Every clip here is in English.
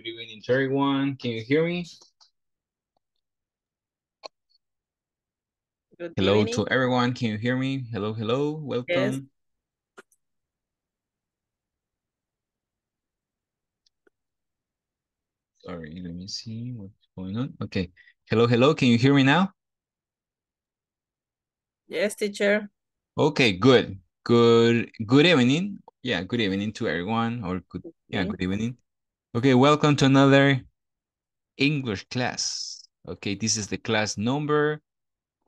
Good evening to everyone. Can you hear me? Good Hello evening. to everyone. Can you hear me? Hello, hello. Welcome. Sorry, let me see what's going on. Okay. Hello, hello. Can you hear me now? Yes, teacher. Okay, good. Good good evening. Yeah, good evening to everyone or good yeah, good evening. Okay, welcome to another English class. Okay, this is the class number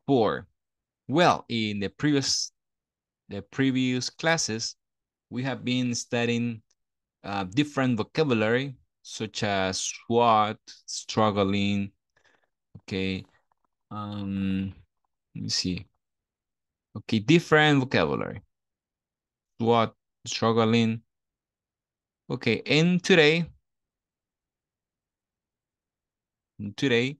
4. Well, in the previous the previous classes, we have been studying uh, different vocabulary such as SWOT, struggling, okay, um, let me see. Okay, different vocabulary. SWOT, struggling. Okay, and today, today,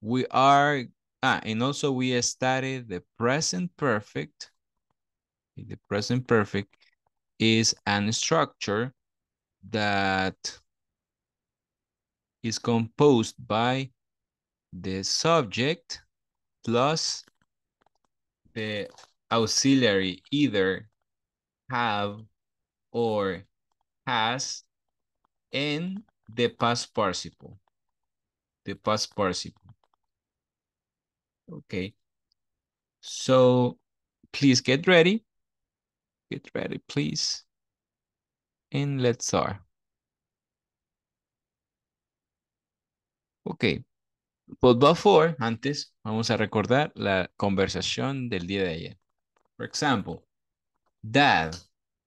we are, ah, and also we studied the present perfect. The present perfect is an structure that is composed by the subject plus the auxiliary either have or has and the past participle. The past participle. Okay. So please get ready. Get ready, please. And let's start. Ok. But before, antes, vamos a recordar la conversación del día de ayer. For example, Dad,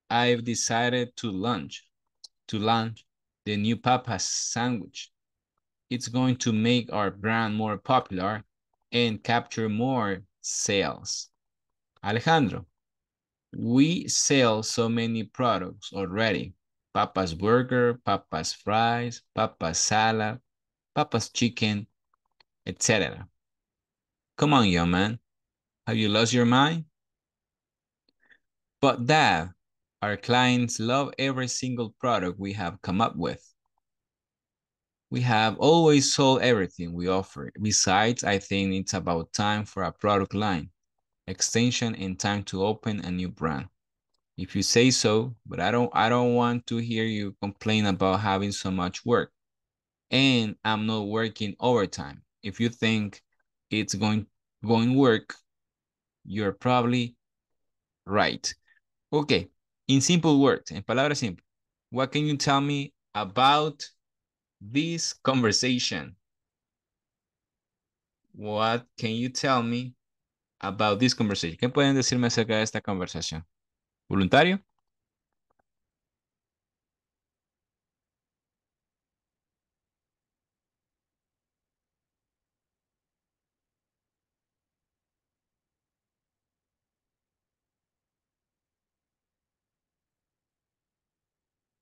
I've decided to lunch, to lunch the new Papa's sandwich. It's going to make our brand more popular and capture more sales. Alejandro, we sell so many products already. Papa's burger, Papa's fries, Papa's salad, Papa's chicken, etc. Come on, young man. Have you lost your mind? But Dad, our clients love every single product we have come up with. We have always sold everything we offer. Besides, I think it's about time for a product line, extension and time to open a new brand. If you say so, but I don't I don't want to hear you complain about having so much work. And I'm not working overtime. If you think it's going going work, you're probably right. Okay, in simple words, in palabras simples, what can you tell me about this conversation? What can you tell me about this conversation? ¿Qué pueden decirme acerca de esta conversación? ¿Voluntario?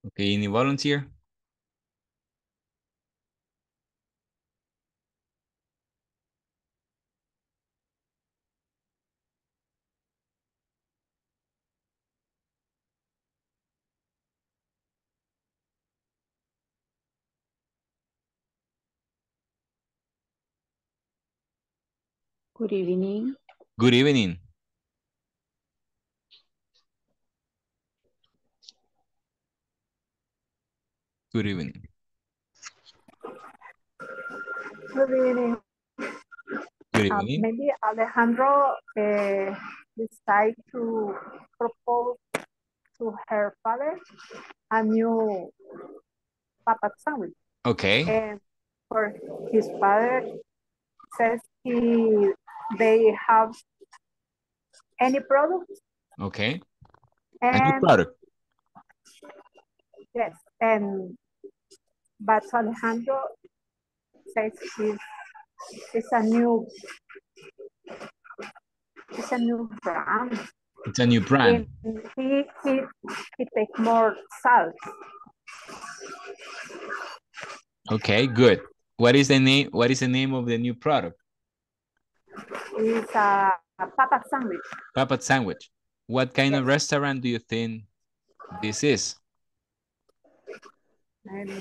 Okay, any volunteer? Good evening. Good evening. Good evening. Good evening. Good Um, evening. maybe Alejandro uh, decide to propose to her father a new papa sandwich. Okay. And for his father says he they have any product Okay. And product. yes and but Alejandro says he's it's a new it's a new brand It's a new brand. and he he he take more salt Okay, good. What is the name? What is the name of the new product? It's a, a papa sandwich Papa sandwich. What kind of Yes. restaurant do you think this is? and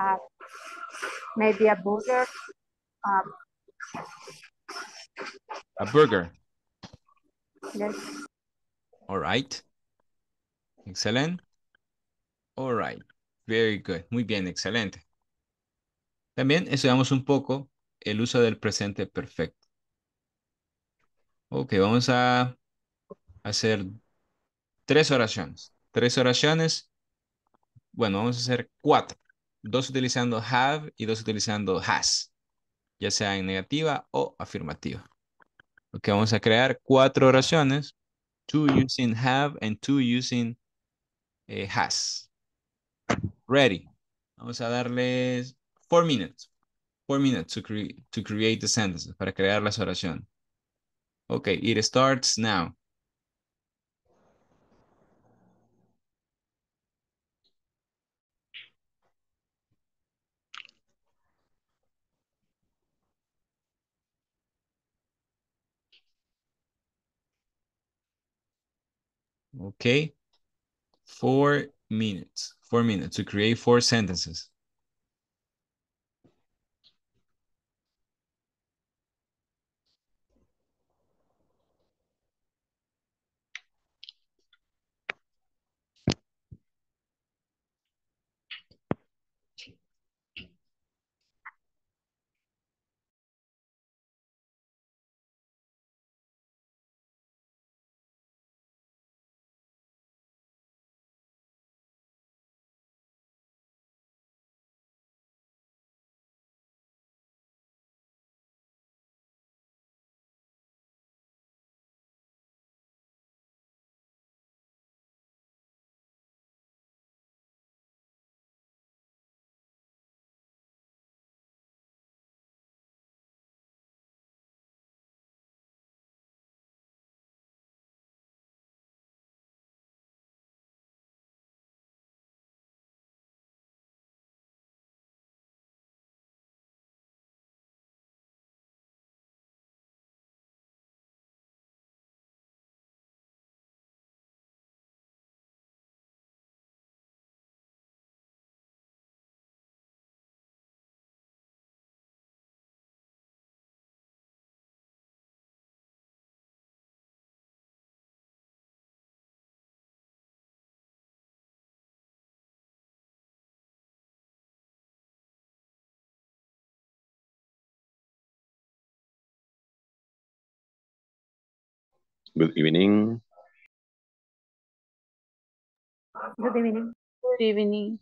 uh, maybe a burger, um, A burger. yes, All right. Excellent. All right. Very good. Muy bien, excelente. También estudiamos un poco el uso del presente perfecto. Ok, vamos a hacer tres oraciones. Tres oraciones. Bueno, vamos a hacer cuatro. Dos utilizando have y dos utilizando has. Ya sea en negativa o afirmativa. Ok, vamos a crear cuatro oraciones. Two using have and two using eh, has. Ready. Vamos a darles four minutes. Four minutes to, cre to create the sentences, para crear las oraciones. Okay, it starts now. Okay. Four minutes. Four minutes to create four sentences. Good evening. good evening. Good evening.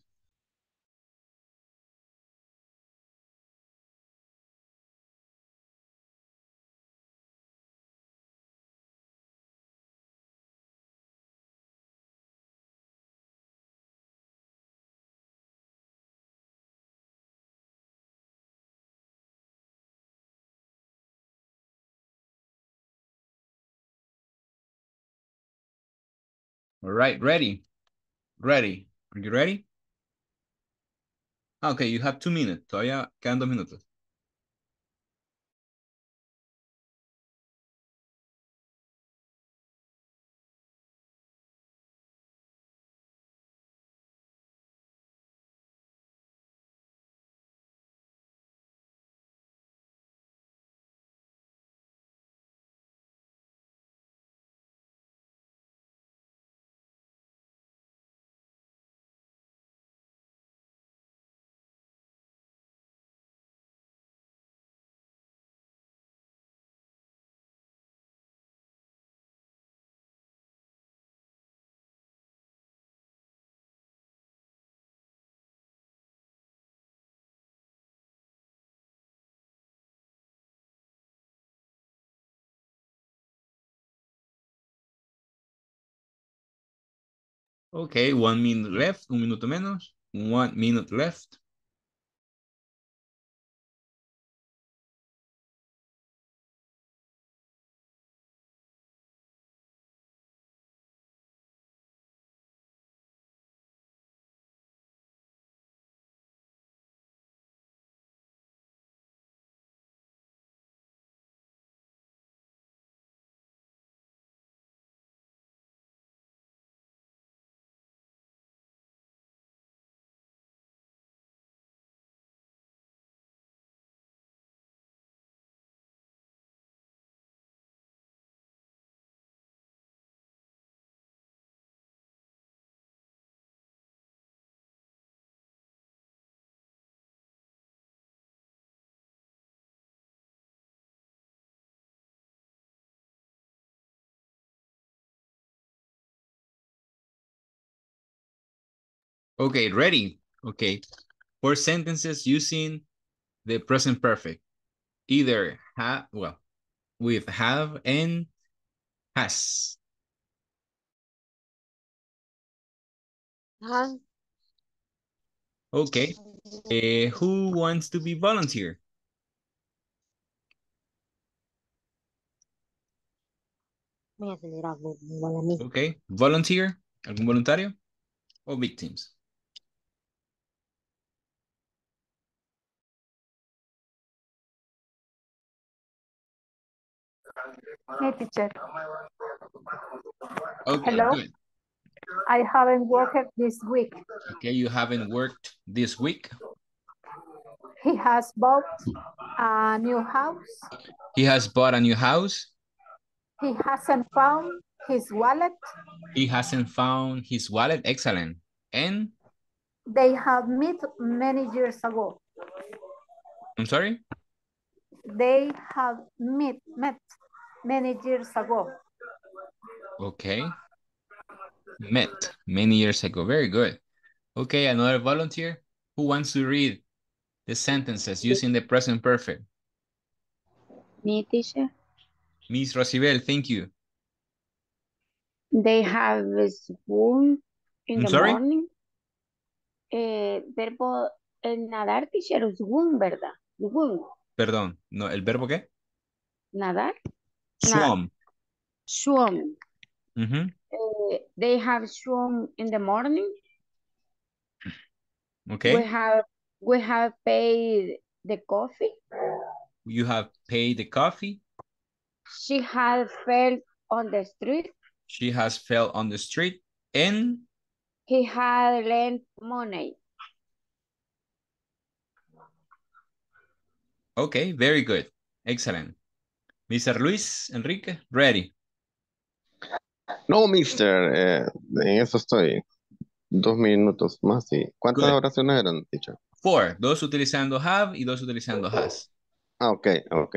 All right, ready. Ready. Are you ready? Ah, okay, you have two minutes. Todavía quedan dos minutos. Okay, one minute left. Un minuto menos. One minute left. Okay, ready? Okay. For sentences using the present perfect. Either have, well, with have and has. Has. Okay. Eh, who wants to be volunteer? Muy acelerado, igual a mí. Okay. Volunteer. ¿Algún voluntario? O victims. Me, teacher. Okay, Hello? good. I haven't worked this week. Okay, you haven't worked this week. He has bought a new house. He has bought a new house. He hasn't found his wallet. He hasn't found his wallet. Excellent. And, They have met many years ago. I'm sorry? They have met, met many years ago. Okay. Met many years ago. Very good. Okay, another volunteer. Who wants to read the sentences using the present perfect? Me, teacher. Miss Rosibel, thank you. They have swum in I'm the sorry? morning. Eh, verbo el nadar, teacher, swum, ¿verdad? Swum. Perdón, no, ¿el verbo qué? Nadar. Swam. Swum. Ujú, Eh, they have swum in the morning. Okay. We have we have paid the coffee. you have paid the coffee. She has fell on the street. She has fell on the street. And, He had lent money. okay, very good. Excellent. Mr. Luis Enrique, ready. No, mister, eh, en eso estoy. Dos minutos más y ¿cuántas Good. oraciones eran, teacher? Four, dos utilizando have y dos utilizando has. Ah, ok, ok.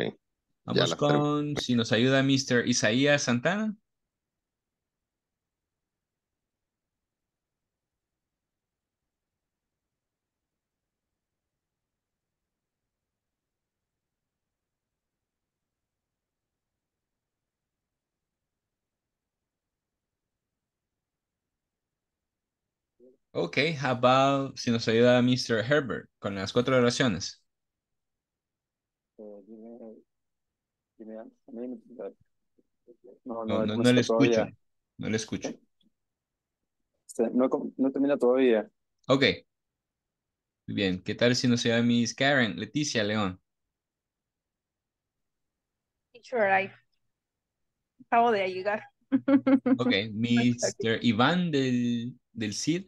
Vamos con, si nos ayuda Mr. Isaías Santana. Ok, how about si nos ayuda Mr. Herbert con las cuatro oraciones. Eh, No, No, no, no, le escucho. No le escucho. Este, No, no termina todavía. Ok. Muy bien. ¿Qué tal si nos ayuda Miss Karen, Leticia León? Teacher, I acabo de llegar. Ok. Mr. Iván del, del CID.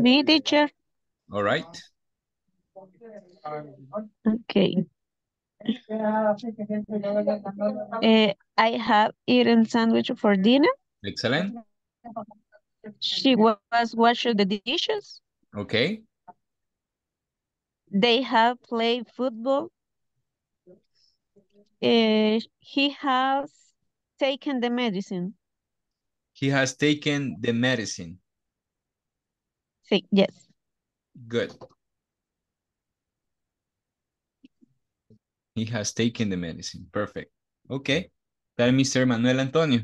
Me, teacher. All right. Okay. Eh, I have eaten sandwich for dinner. Excellent. She was washing the dishes. Ok. They have played football. Eh, he has taken the medicine. He has taken the medicine. Sí, yes. Good. He has taken the medicine. Perfect. Okay. That Mr. Manuel Antonio.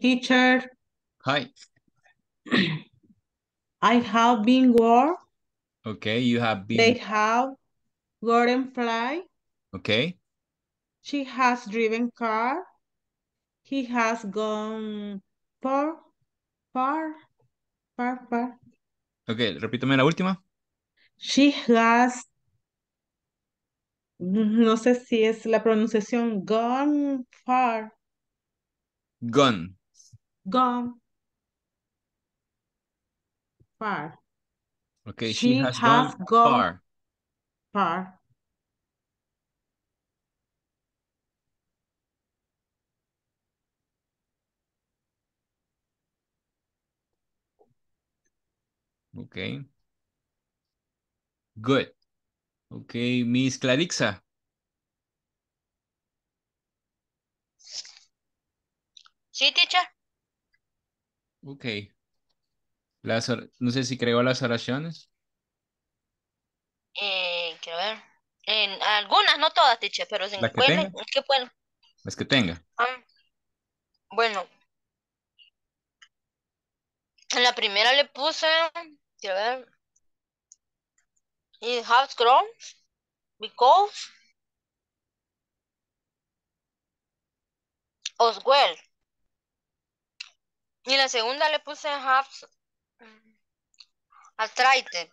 Teacher, Hi. I have been war. Okay, you have been. They been. have gotten fly. Okay. She has driven car. He has gone far, far, far, far. Okay, repítame la última. She has, no sé si es la pronunciación, gone far, Gone. gone far, Okay, she, She has, has gone, gone- far. far. Okay. Good. Okay, Miss Clarixa. Sí, teacher. Ok. Las, no sé si creo las oraciones. Eh, quiero ver. En algunas, no todas, teacher, pero se Las que encuentran, tenga. que bueno. Las que tenga. ah, bueno. En la primera le puse, quiero ver. It has grown because of well. Y la segunda le puse have arthritis.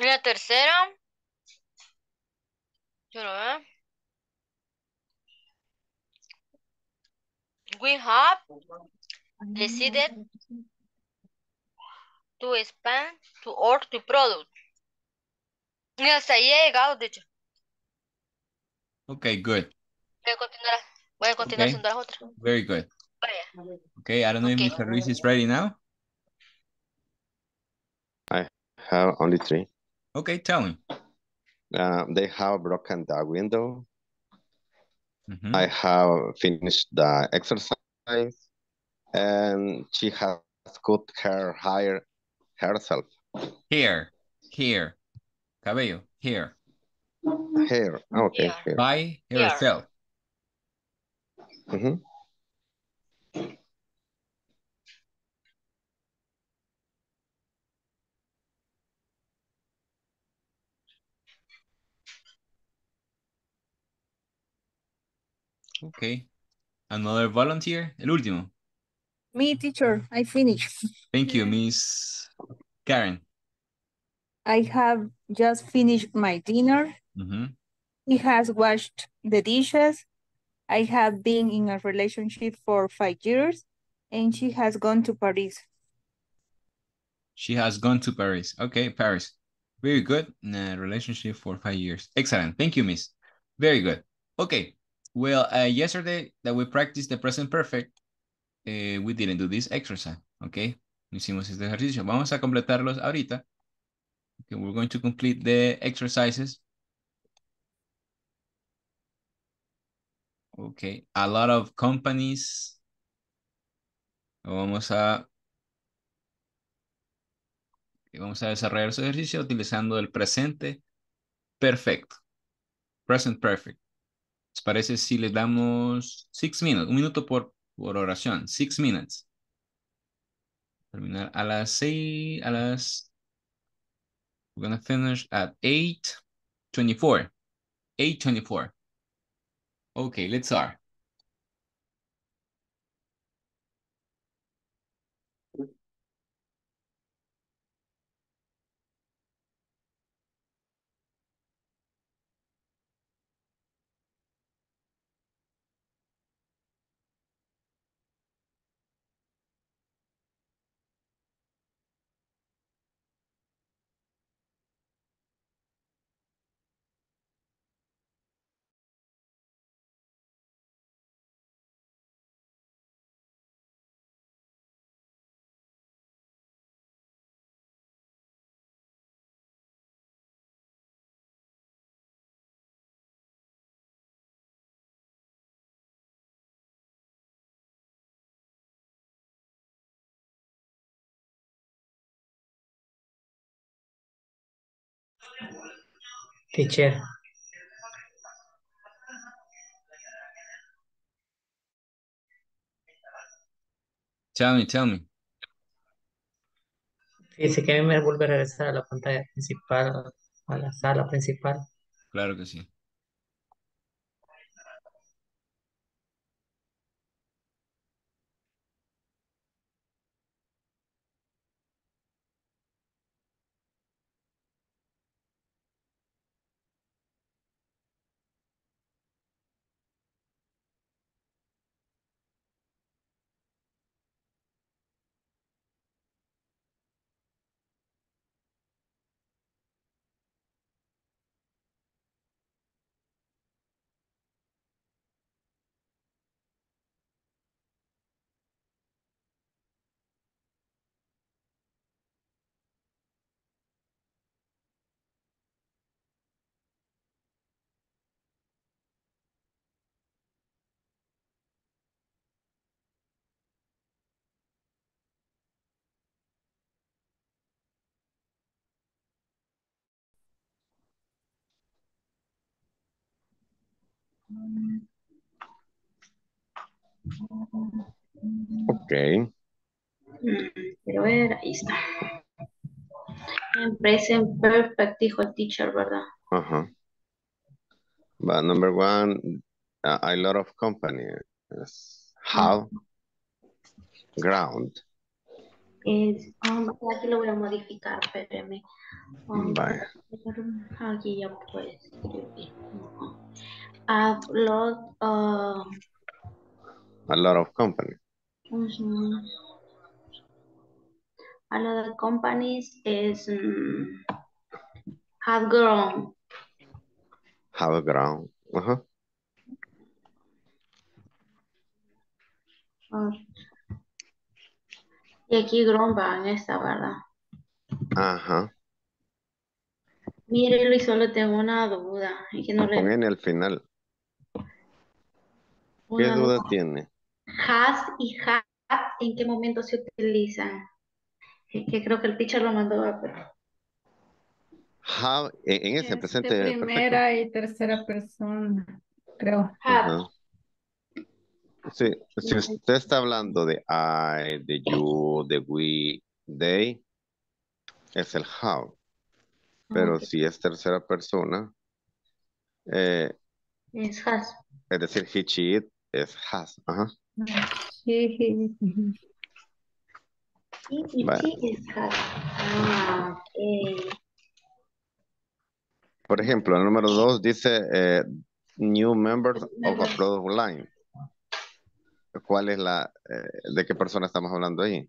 Y la tercera, quiero ver. We have decided to expand to all to product. Y hasta ahí he llegado, de hecho. Ok, good. Voy a continuar, voy a continuar Okay. haciendo las otras. Very good. Vaya. Okay, I don't know Okay. if Mr. Luis is ready now. I have only three. Okay, tell me. Uh, they have broken the window. Mhm. I have finished the exercise, and she has cut her hair herself. Here, here. Cabello, here. Here, Okay. Yeah. Hair. By Here. herself. Mhm. Okay. Another volunteer. El último. Me, teacher, I finished. Thank you, Miss Karen. I have just finished my dinner. Mhm. He has washed the dishes. I have been in a relationship for five years and she has gone to Paris. She has gone to Paris. Okay, Paris. Very good. Uh, relationship for five years. Excellent. Thank you, Miss. Very good. Okay. Well, uh, yesterday that we practiced the present perfect, uh, we didn't do this exercise. Okay. Hicimos este ejercicio. Vamos a completarlos ahorita. Okay, we're going to complete the exercises. Okay. A lot of companies. Vamos a vamos a desarrollar su ejercicio utilizando el presente perfecto. Present perfect. ¿Les parece si le damos six minutes? Un minuto por, por oración. Six minutes. Terminar a las seis, a las... We're gonna finish at 8.24. 8.24. Okay, let's start. Teacher, Tell me, tell me. fíjese que a mí me vuelve a regresar a la pantalla principal, a la sala principal. Claro que sí. Ok. Quiero ver, ahí está. En present perfect, dijo el teacher, ¿verdad? Uh-huh. But number one, a, a lot of companies have ground. Es, um, aquí lo voy a modificar, espérame. Um, Vaya. Aquí ya puedo escribir. A lot of... A lot of companies. ujú. A lot of companies is mm, have grown. Have a ground. Uh-huh. Ah. Y aquí grown va en esta, ¿verdad? Ajá. Mire, Luis, solo tengo una duda. Y que no le... N al final. ¿Qué una duda duda. tiene? Has y have, ¿en qué momento se utilizan? Que, que creo que el teacher lo mandó, pero... Have, en, en ese Es presente de perfecto. primera y tercera persona, creo. Sí, si usted está hablando de I, de you, de we, they, es el how. Pero si es tercera persona, eh, Es has. es decir, he, she, it, es has. Ajá. Sí, sí, sí. Y, y Vale. sí es has. Ah, ok. Por ejemplo, el número dos dice eh, new members of a product line. ¿Cuál es la, eh, de qué persona estamos hablando ahí?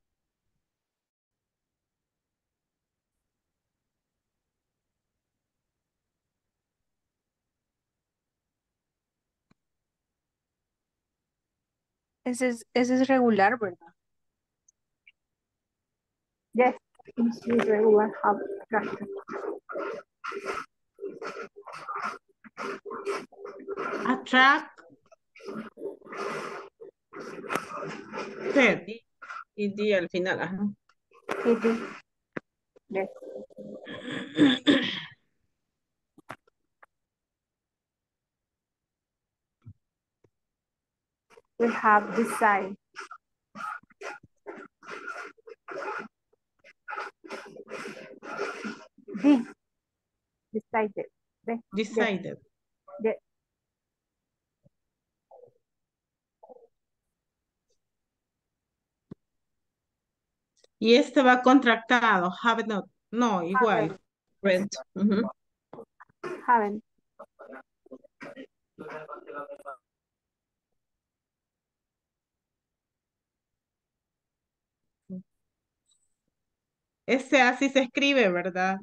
Ese es, ese es regular, ¿verdad? Yes, it's regular. Attract. Sí, y di al final, ajá. Yes. We have design. D. Decided. De- Decided. de- Y este va contractado. Have not. No, igual. Rent. Ujú. haven't. Ese así se escribe, ¿verdad?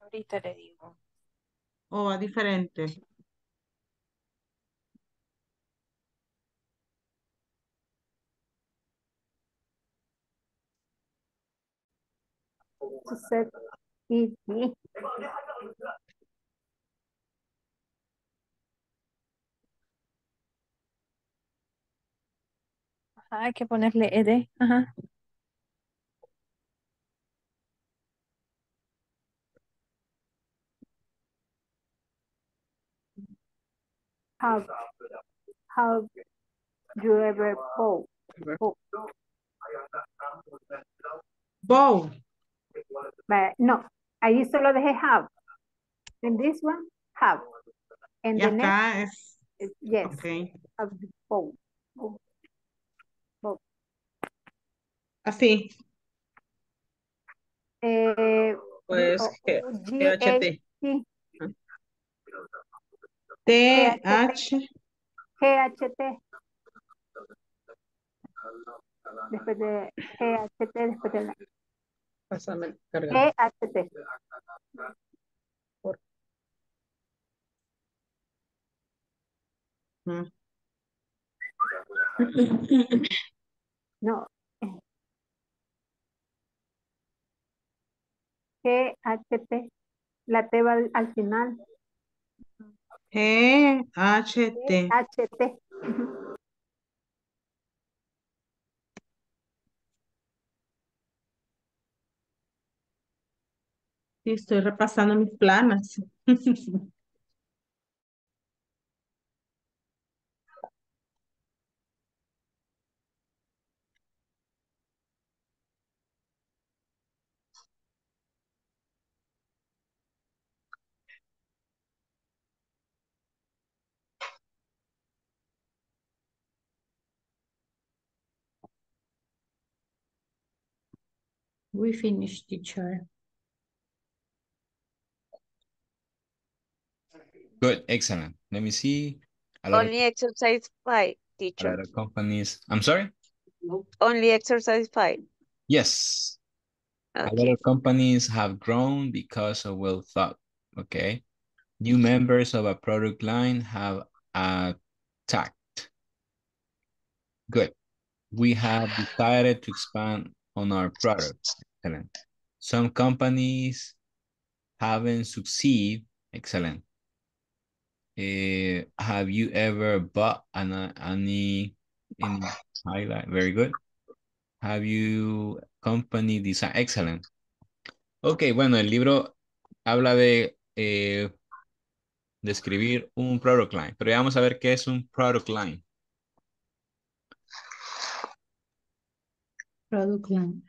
Ahorita le digo. O diferente. Set it. Ajá, hay que ponerle ed. Ajá. Have. Have you ever bow? Bow. Bow. But no, ahí solo dejé have. In this one, have. And Y the next, es. yes, Ok. have. Bow. Así. Eh, Pues G-. G- T, H. GHT. Después de GHT, después de la Pásame el cargador. GHT. Mm. No. GHT. La T va al, final. G-H-T. Estoy repasando mis planas. We finished, teacher. Good, excellent. Let me see. A lot, of, Only exercise five, a teacher. lot of companies. I'm sorry? Only exercise five. Yes. A lot of companies have grown because of well thought. Okay. New members of a product line have attacked. Good. We have decided to expand on our product. Excellent. Some companies haven't succeed. Excellent. Eh, have you ever bought an, any, any highlight? Very good. Have you company design? Excellent. Ok, bueno, el libro habla de eh, describir un product line, pero ya vamos a ver qué es un product line. Product line.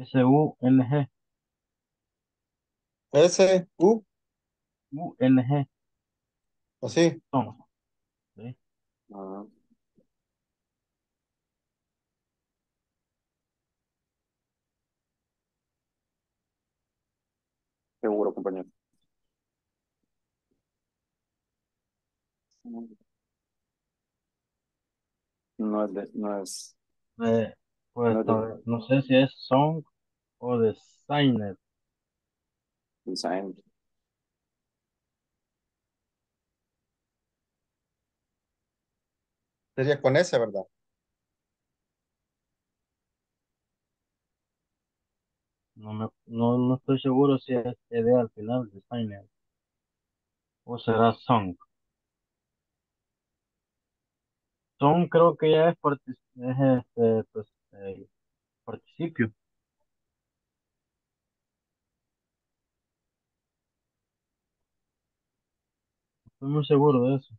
S-U-N-G. S, U, U-N-G. así. Son. ¿sí? Ah, seguro, compañero. No es, de- no es, Eh, pues no es de no, no sé si es song o designer. design. Sería con S, ¿verdad? No, me, no, no estoy seguro si es ED al final, designer. O será song. Song creo que ya es, partic- es este, pues, eh, participio. Estoy muy seguro de eso.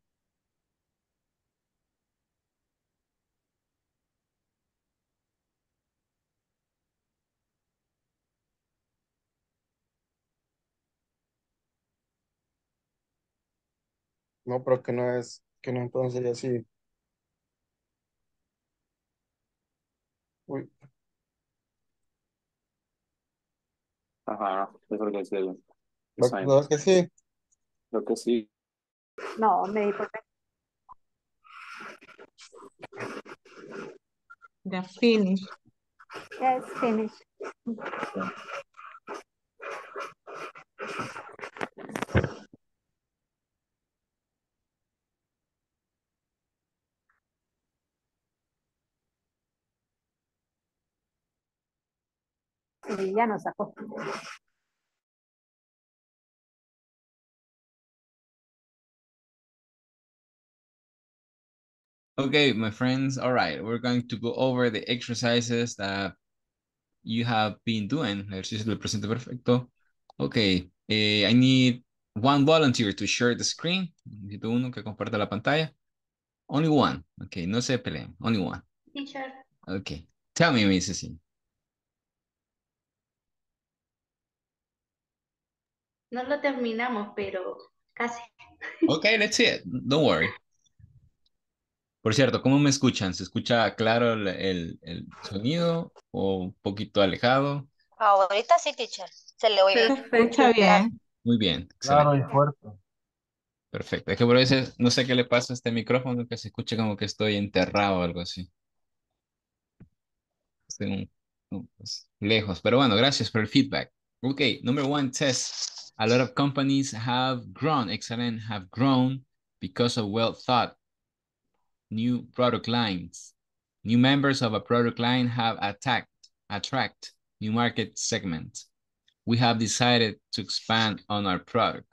No, pero que no es, que no entonces sería así. Uy. Ajá, eso es lo que decía yo. Design. No, es que sí. Lo que sí. No, me di por Ya finish. Yes, finish. Sí, ya nos sacó. Okay, my friends. All right, we're going to go over the exercises that you have been doing. Ejercicio del presente perfecto. Okay, eh, I need one volunteer to share the screen. Necesito uno que comparta la pantalla. Only one. Okay, no se peleen. Only one. Teacher, Okay. Tell me, Mrs. C. no lo terminamos, pero casi. Okay, let's see it. Don't worry. Por cierto, ¿cómo me escuchan? ¿Se escucha claro el, el, el sonido o un poquito alejado? Ahorita sí, teacher. Se le oye Se bien. escucha bien. Muy bien. Claro excelente. y fuerte. Perfecto. Es que por veces no sé qué le pasa a este micrófono que se escucha como que estoy enterrado o algo así. Estoy un- un- pues, lejos. Pero bueno, gracias por el feedback. Okay, number one test. A lot of companies have grown, excellent, have grown because of well thought new product lines. New members of a product line have attacked, attract new market segments. We have decided to expand on our product.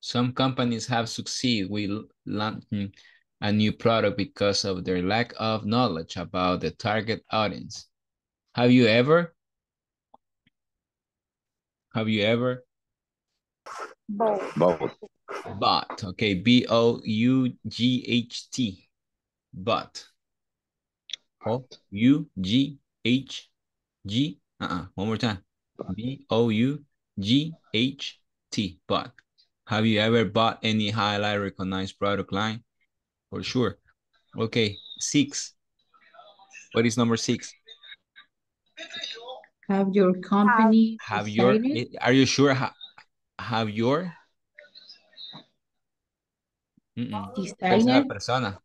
Some companies have succeeded with launching a new product because of their lack of knowledge about the target audience. Have you ever? Have you ever Both. Both. bought? Okay, B-O-U-G-H-T, bought. O U G H G. Uh-uh. One more time. B O U G H T. But. Have you ever bought any highlight recognized product line? For sure. Okay. Six. What is number six? Have your company Have your. decided? Are you sure? Ha, have your. Mm-mm. Tercera Decided? persona.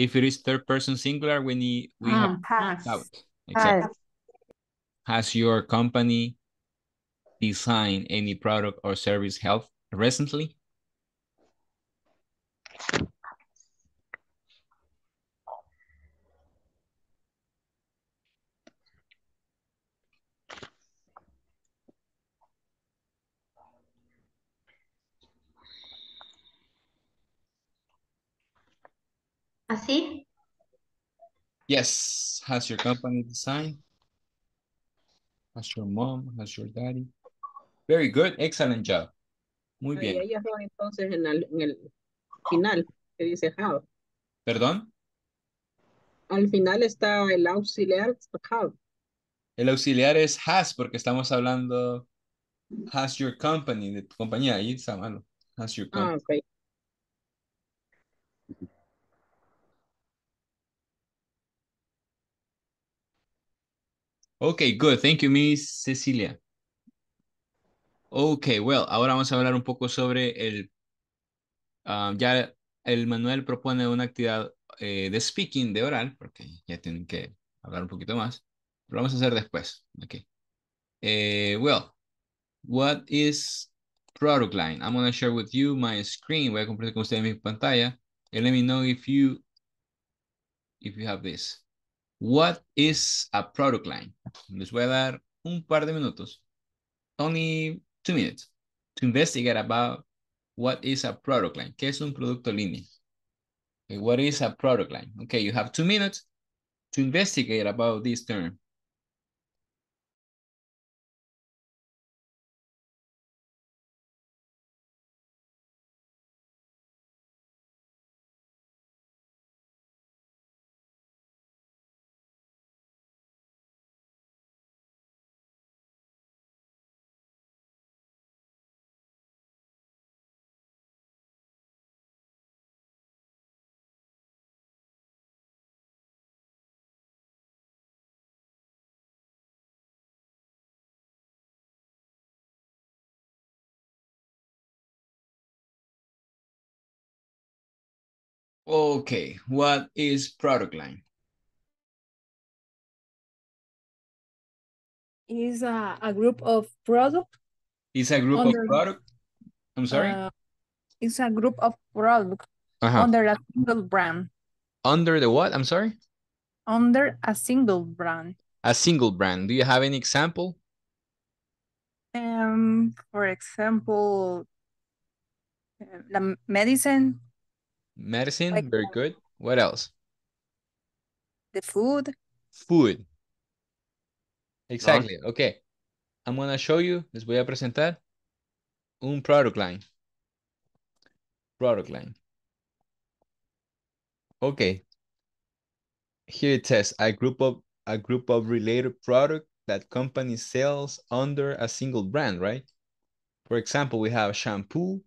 If it is third person singular, we need we Ah, have has. out. Exactly. Has your company designed any product or service health recently? ¿Así? Yes. Has your company designed? Has your mom? Has your daddy? Very good. Excellent job. Muy Ahí bien. hay error entonces en el, en el final que dice have. ¿Perdón? Al final está el auxiliar have. El auxiliar es has porque estamos hablando has your company, de tu compañía. Ahí está malo. Has your Ah, company. ok. Okay, good. Thank you, Miss Cecilia. Okay, well, ahora vamos a hablar un poco sobre el... ah, ya el manual propone una actividad eh, de speaking, de oral, porque ya tienen que hablar un poquito más. Lo vamos a hacer después. Okay. Eh, well, what is product line? I'm going to share with you my screen. Voy a compartir con ustedes mi pantalla. And let me know if you, if you have this. What is a product line? Les voy a dar un par de minutos. Only two minutes to investigate about what is a product line. ¿Qué es un producto línea? Okay, what is a product line? Okay, you have two minutes to investigate about this term. Okay, what is product line? Is a, a group of product. It's a group Under- of product. I'm sorry. uh, it's a group of product Uh-huh. under a single brand. Under the what? I'm sorry. Under a single brand. A single brand. Do you have any example? Um, for example, uh, la medicine, Medicine. Like Very good. What else? the food. Food. Exactly. Okay. I'm gonna show you. Les voy a presentar un product line. Product line. Okay. Here it says a group of a group of related product that company sells under a single brand, right? For example, we have shampoo,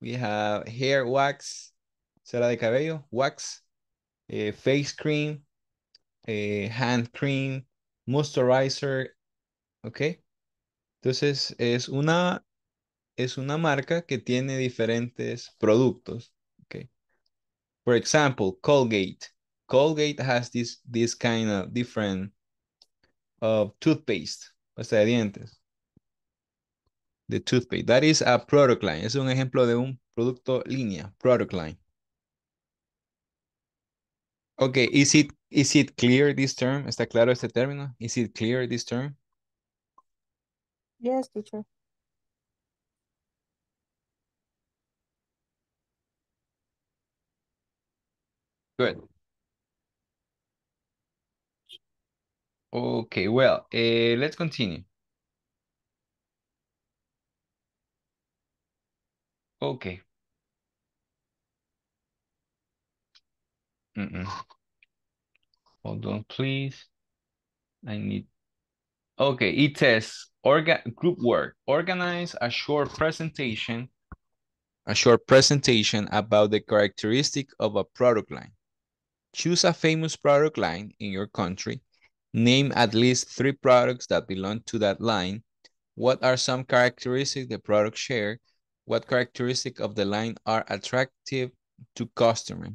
we have hair wax, cera de cabello, wax, eh, face cream, eh, hand cream, moisturizer, ¿ok? Entonces es una es una marca que tiene diferentes productos. Okay. For example, Colgate. Colgate has this, this kind of different of toothpaste, pasta de dientes. The toothpaste. That is a product line. Es un ejemplo de un producto línea, product line. Okay, is it is it clear this term? ¿Está claro este término? Is it clear this term? Yes, teacher. Good. Okay, well, uh, let's continue. Okay. Mm -mm. Hold on, please. I need. Okay, it says orga group work. Organize a short presentation, a short presentation about the characteristic of a product line. Choose a famous product line in your country. Name at least three products that belong to that line. What are some characteristics the product share? What characteristics of the line are attractive to customer?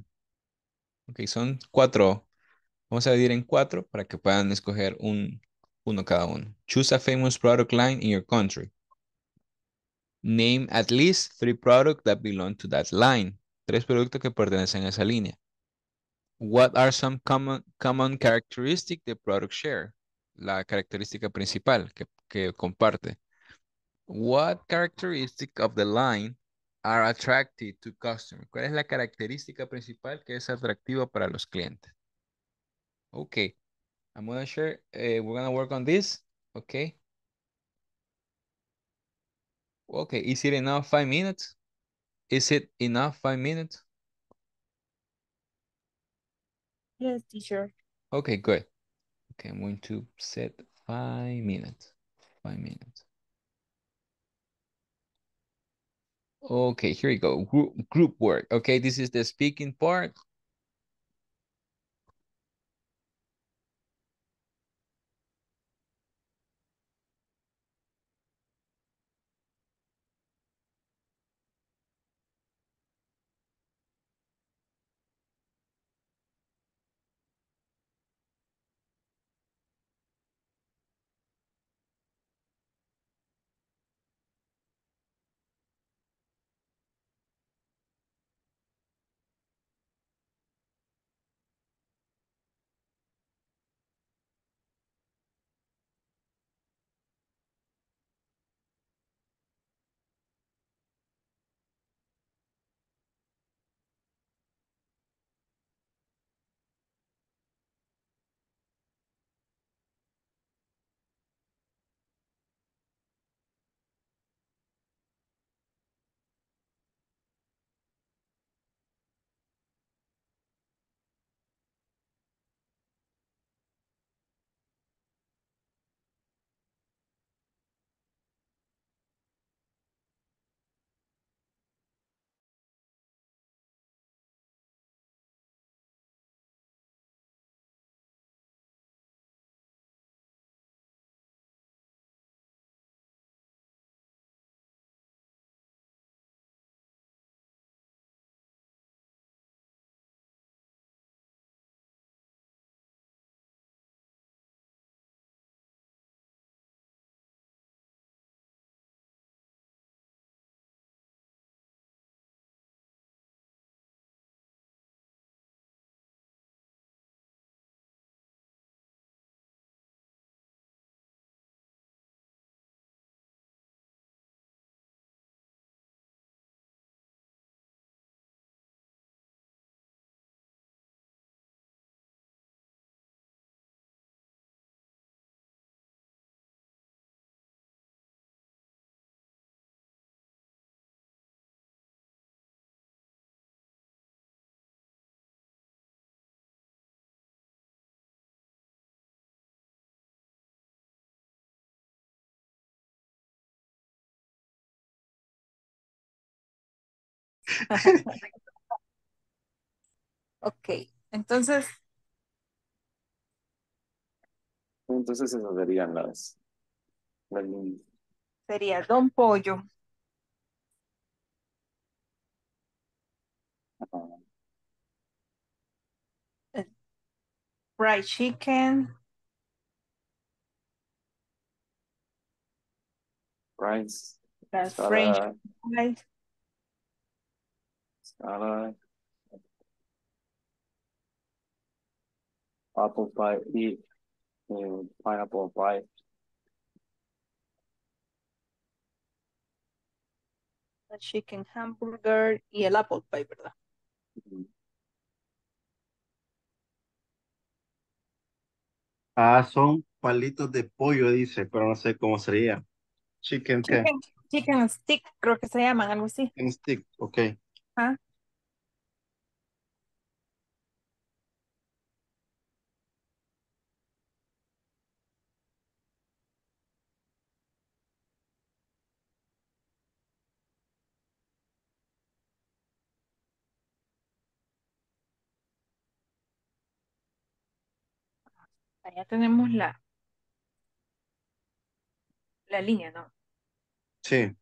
Ok, son cuatro. Vamos a dividir en cuatro para que puedan escoger un, uno cada uno. Choose a famous product line in your country. Name at least three products that belong to that line. Tres productos que pertenecen a esa línea. What are some common, common characteristics the product share? La característica principal que, que comparte. What characteristic of the line are attractive to customers? ¿Cuál es la característica principal que es atractiva para los clientes? Okay, I'm gonna share, uh, we're gonna work on this, okay? Okay, is it enough five minutes? Is it enough five minutes? Yes, teacher. Okay, good. Okay, I'm going to set five minutes, five minutes. Okay, here we go. Group, group work. Okay, this is the speaking part. ok, entonces. Entonces esas serían las, las... Sería Don Pollo. Uh, fried chicken. Rice. French fries. Salad. Apple pie y eh, pineapple pie. la chicken hamburger y el apple pie, ¿verdad? Ah, son palitos de pollo, dice, pero no sé cómo sería. Chicken. Chicken, chicken stick, creo que se llaman, algo así. Chicken stick, ok. Ah, allá tenemos la, la línea, ¿no? Sí.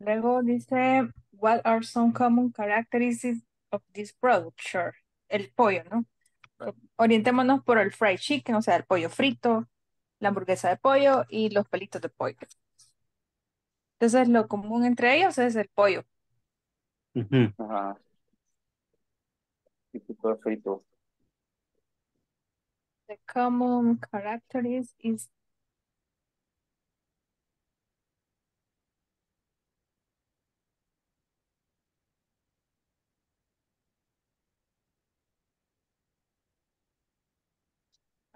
Luego dice, what are some common characteristics of this product? Sure. El pollo, ¿no? Orientémonos por el fried chicken, o sea, el pollo frito, la hamburguesa de pollo y los pelitos de pollo. Entonces, lo común entre ellos es el pollo. Ajá. Y tipo de frito. The common characteristic is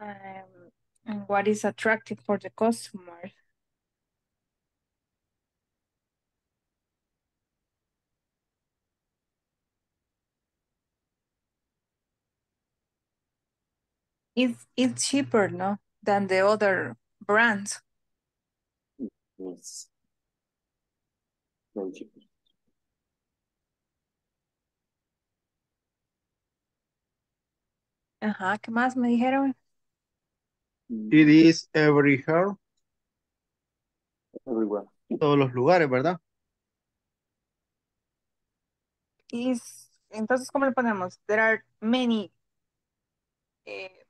um, and what is attractive for the customer. It's, it's cheaper, no, than the other brands. Yes. Ajá, ¿qué más me dijeron? It is everywhere, Everywhere. todos los lugares, ¿verdad? Is, entonces, ¿cómo le ponemos? There are many. Eh,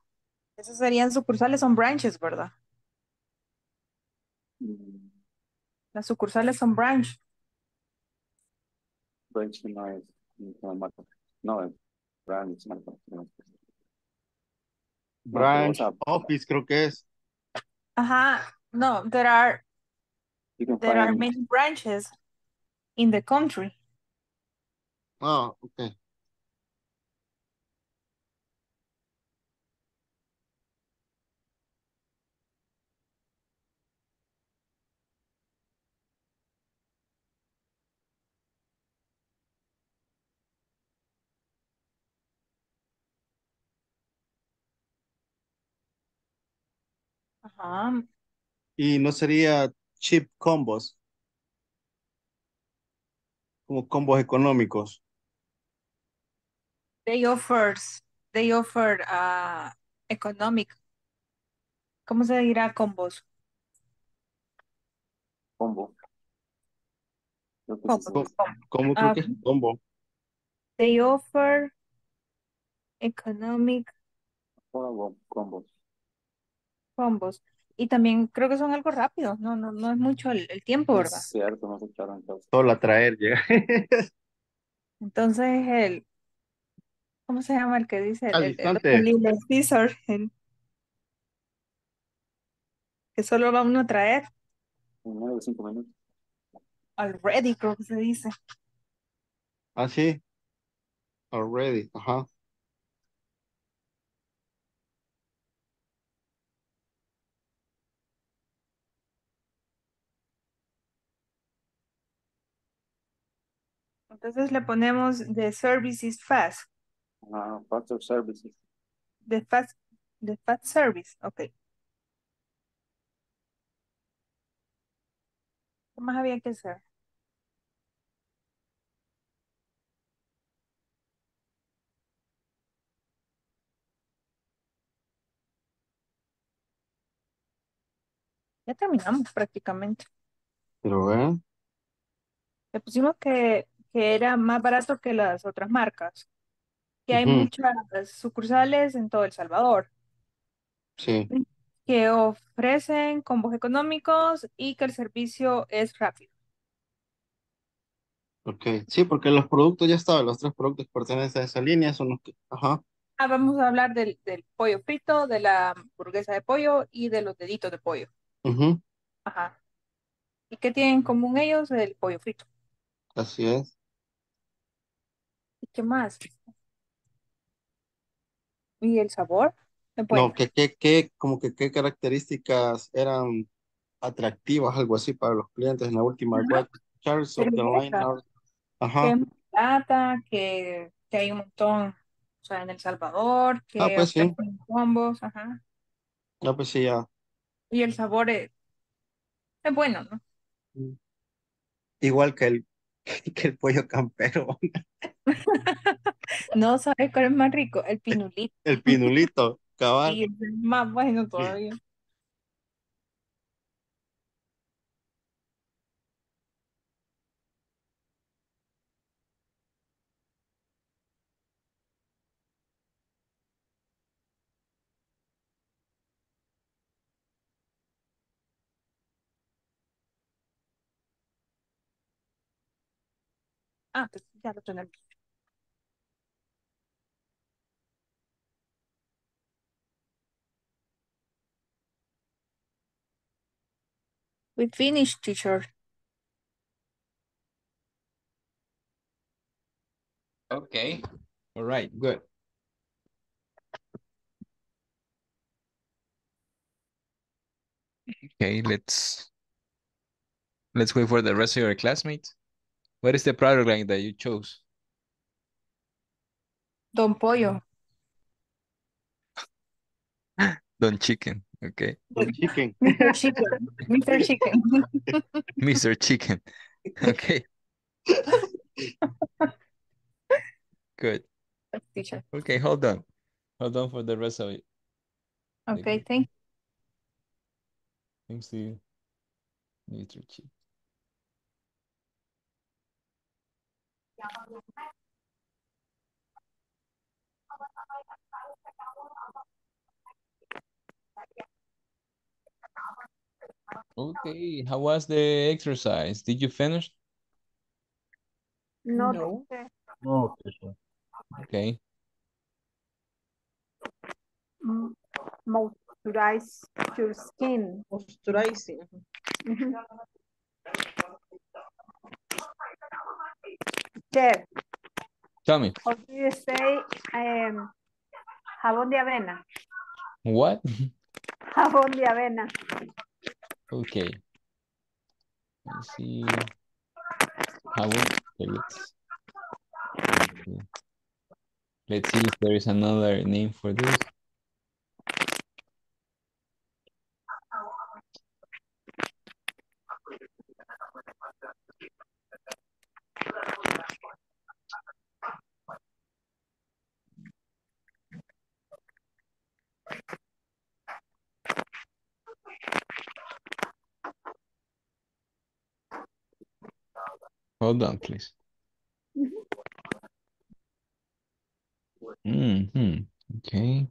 esas serían sucursales, son branches, ¿verdad? Mm, Las sucursales son branch. Branch no es, no es. No, es. No, Branch, o sea, office creo que es. Ajá, no, there are there are many branches in the country. Ah, ok. Ajá, Y no sería cheap combos, como combos económicos. they offers, they offer uh, economic, ¿cómo se dirá combos? combo. Combos. ¿Cómo creo Ah, que es combo? they offer economic combo, combos. Combos. Y también creo que son algo rápidos, no, no, no es mucho el, el tiempo, ¿verdad? Es cierto, no se echaron. Solo a traer llega. Entonces el, ¿cómo se llama el que dice? El, Al el, el Caesar, que solo va uno a traer, de cinco minutos. already creo que se dice. Ah, sí. Already, ajá. Entonces le ponemos the service is fast, Ajá, faster services. the fast, the fast service, ok. ¿Qué más había que hacer? Ya terminamos prácticamente. Pero vean. Le pusimos que, que era más barato que las otras marcas. que hay Ujú. muchas sucursales en todo El Salvador Sí, que ofrecen combos económicos y que el servicio es rápido. ok. Sí, porque los productos ya estaban, los tres productos que pertenecen a esa línea son los que, ajá. Ah, vamos a hablar del, del pollo frito, de la hamburguesa de pollo y de los deditos de pollo. ujú, Ajá. ¿Y qué tienen en común ellos? El pollo frito. Así es. ¿Y qué más? ¿Y el sabor? Bueno. No, que, que, que, como que qué características eran atractivas, algo así para los clientes en la última Ajá. Charts of the line are- Ajá. que, que hay un montón, o sea, en El Salvador, que Ah, pues sí. combos, ajá. Ah, pues sí, ya. Y el sabor es, es bueno, ¿no? Igual que el, que el pollo campero, No sabes cuál es más rico, el pinulito. el pinulito, cabal. Y es más bueno todavía. Ah, pues ya lo tenemos. We finished, teacher. Okay. All right, good. Okay, let's let's wait for the rest of your classmates. What is the product line that you chose? Don Pollo. Don Chicken. Okay. Don Chicken. Mr. Chicken. Mr. Chicken. Mr. Chicken. Okay. Good. Teacher. Okay, hold on. Hold on for the rest of it. Okay, thank Thanks to you. Mr. Chicken. Okay, how was the exercise? Did you finish? No, No. No. Okay. Mm, Moisturize your skin. Moisturizing. Mhm. Chef, Tell me. how do you say um, jabón de avena? What? Jabón de avena. Okay. Let's see. Would okay, let's okay. let's see if there is another name for this. Hold on, please. Mm -hmm. Okay.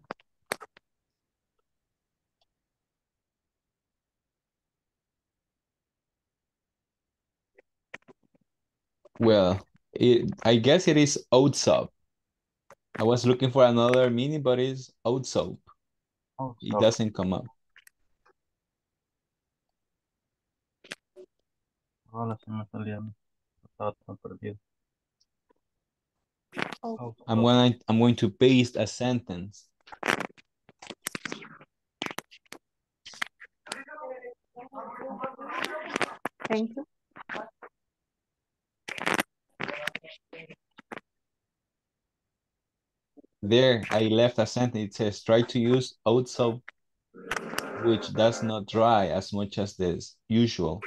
Well, it, I guess it is oat soap. I was looking for another meaning, but it's oat soap. Oh, It doesn't come up. Me salía. Estaba tan perdido. Oh, I'm going I'm going to paste a sentence. Thank you. There, I left a sentence. It says, try to use oat soap, which does not dry as much as this usual.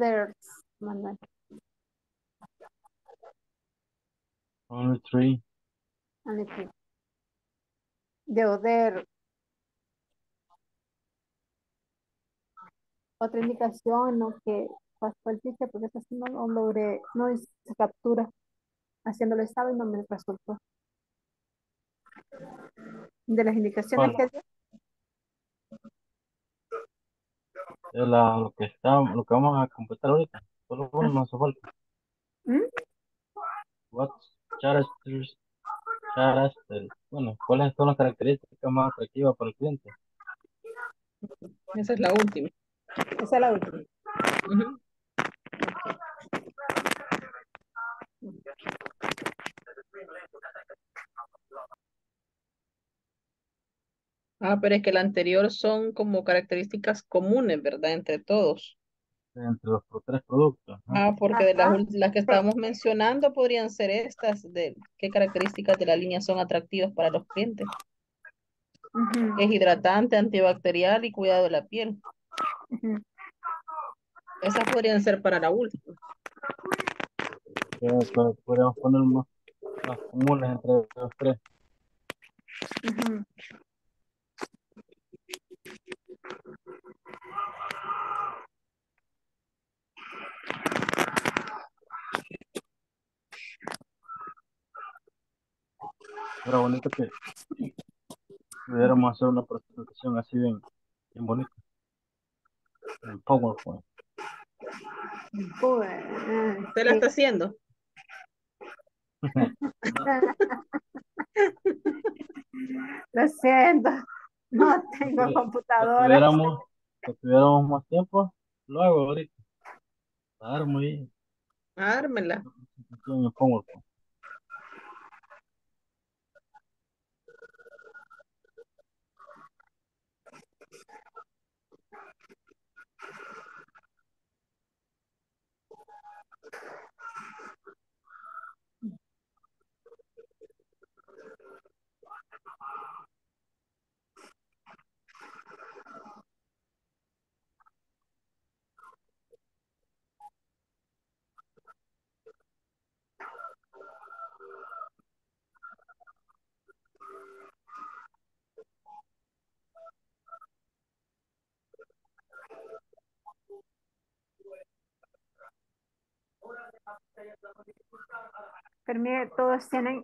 Others, Manuel. Only three. Only three. The other. Otra indicación, ¿no? Que pasó el teacher, porque esa sí no lo logré, no hice captura. Haciéndolo estaba y no me resultó. De las indicaciones ¿Cuál? que dio, Es la, lo que está, lo que vamos a completar ahorita. Solo uno nos hace falta. ¿Mm? What characters, characters. Bueno, ¿cuáles son las características más atractivas para el cliente? Esa es la última. esa es la última. Ujú. Ah, pero es que la anterior son como características comunes, ¿verdad? Entre todos. Entre los tres productos. ¿no? Ah, porque de las, las que estábamos mencionando podrían ser estas, de qué características de la línea son atractivas para los clientes. Es hidratante, antibacterial y cuidado de la piel. Esas podrían ser para la última. Que podríamos poner más, más comunes entre los tres. Ujú. Era bonito que pudiéramos hacer una presentación así bien, bien bonita. En PowerPoint. Bueno, ¿Usted la está haciendo? Lo siento, no tengo Si computadora. tuviéramos, si tuviéramos más tiempo, lo hago ahorita. Armo y Ármela. la presentación mire, todos tienen,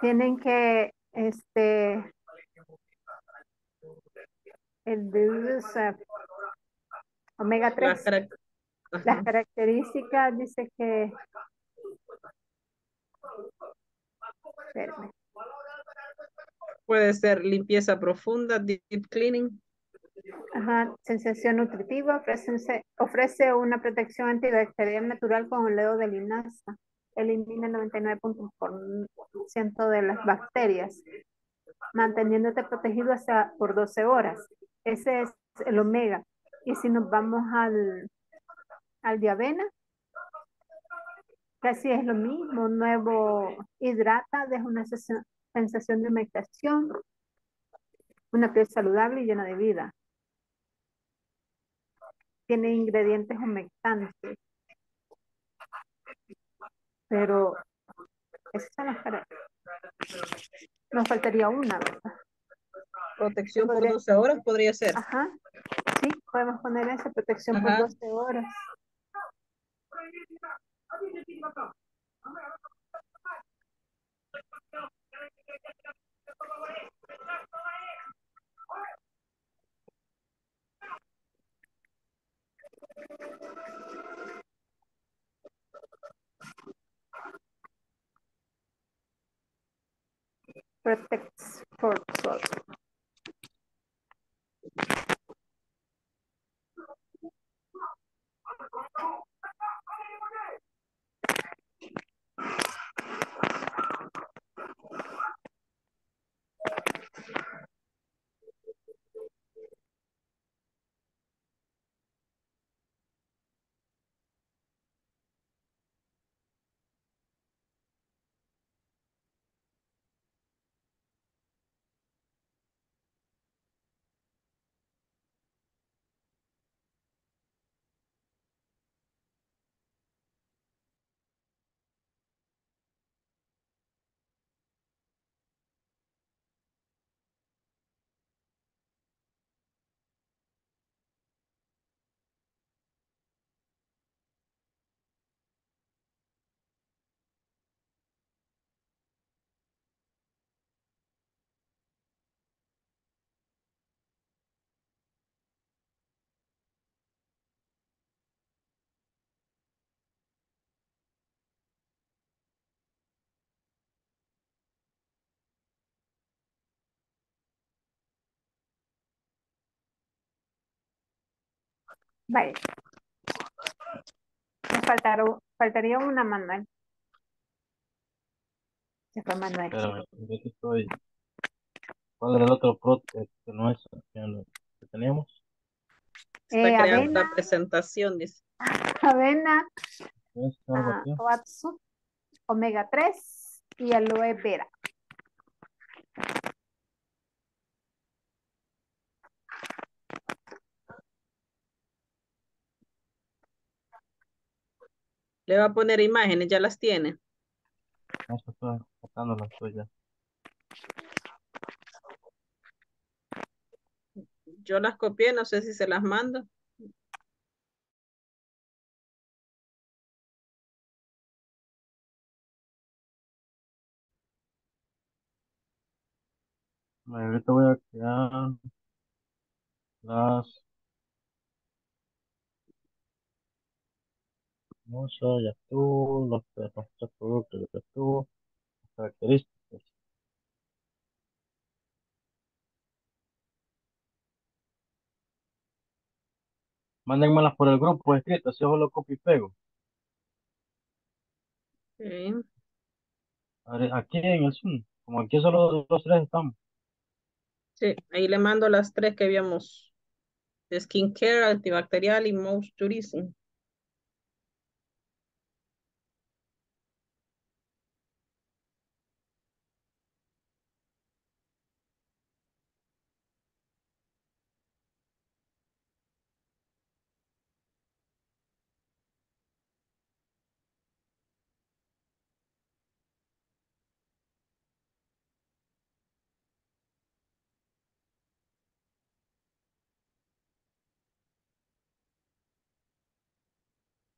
tienen que, este, el de sea, omega Las 3, carac- las características dice que, espérame, Puede ser limpieza profunda, deep cleaning. Ajá, sensación nutritiva, ofrece, ofrece una protección antibacterial natural con el dedo de linaza. Elimina el 99% de las bacterias, manteniéndote protegido hasta por 12 horas. Ese es el omega. Y si nos vamos al, al de casi es lo mismo. Nuevo hidrata, deja una sensación de humectación, una piel saludable y llena de vida tiene ingredientes humectantes. Pero esas son las características. Nos faltaría una, ¿verdad? Protección por 12 horas podría ser. Ajá. Sí, podemos poner esa protección Ajá. por 12 horas. protects for salt. Vale. Me faltaron, faltaría una Manuel. Se fue Manuel. Aquí estoy. ¿Cuál era el otro pro que que no es que teníamos? Está Eh, creando avena, la presentación, dice. avena, ¿Es algo ah, oatsu, omega 3 y aloe vera. Le va a poner imágenes, ya las tiene. Eso estoy sacando las tuyas. Yo las copié, no sé si se las mando. Ahorita voy a crear las famosas, ya tú, los, productos, ya tú, las características. Mándenmelas por el grupo escrito, si yo lo copio y pego. Ver, Aquí en el Zoom, como aquí solo los tres estamos. Sí, ahí le mando las tres que habíamos de skincare, antibacterial y moisturizing.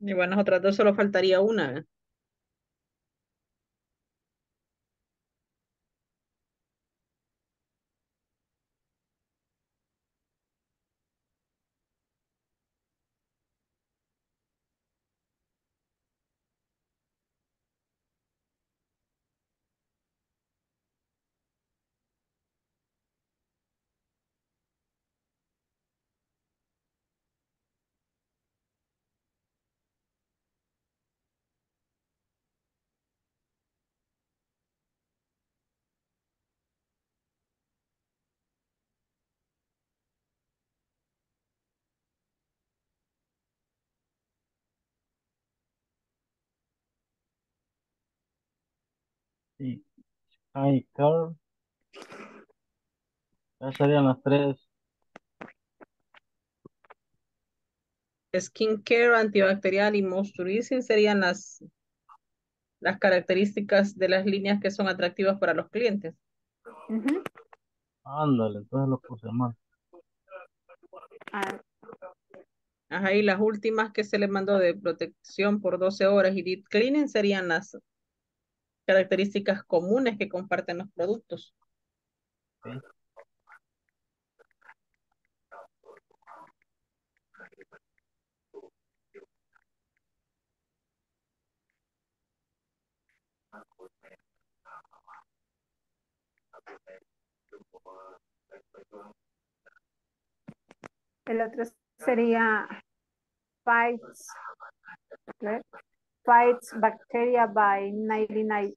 Y bueno, otras dos solo faltaría una. Carl. Ya serían las tres. Skincare, antibacterial y moisturizing serían las, las características de las líneas que son atractivas para los clientes. Ándale, entonces lo puse mal. Ah, Ajá, y las últimas que se le mandó de protección por 12 horas y deep cleaning serían las características comunes que comparten los productos. El otro sería fights, fights bacteria by 99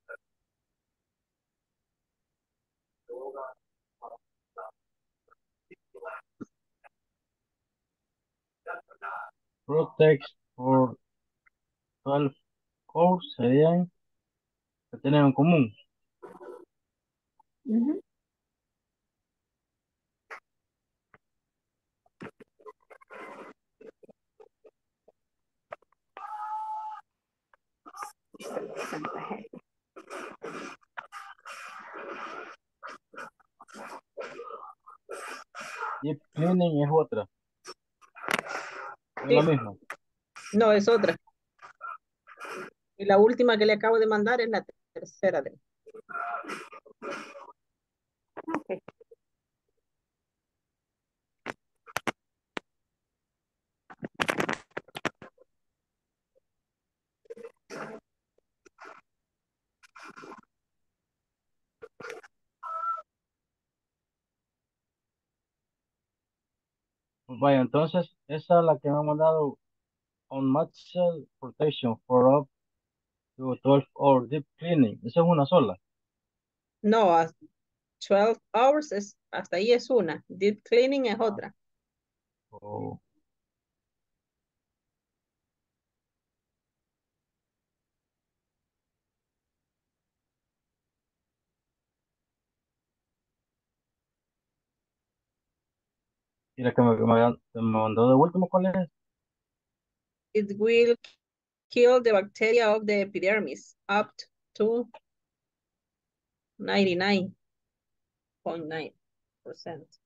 Protects for 12 hours serían que tienen en común. Deep cleaning es otra. Es Sí. la misma. No, es otra. Y la última que le acabo de mandar es la tercera de. Ok. Pues Vaya, entonces, esa es la que me han mandado on muscle protection for up to 12 hours deep cleaning. Esa es una sola. No, a 12 hours es, hasta ahí es una. Deep cleaning es otra. Oh, y que me, me mandó de último, ¿cuál es? It will kill the bacteria of the epidermis up to 99.9%.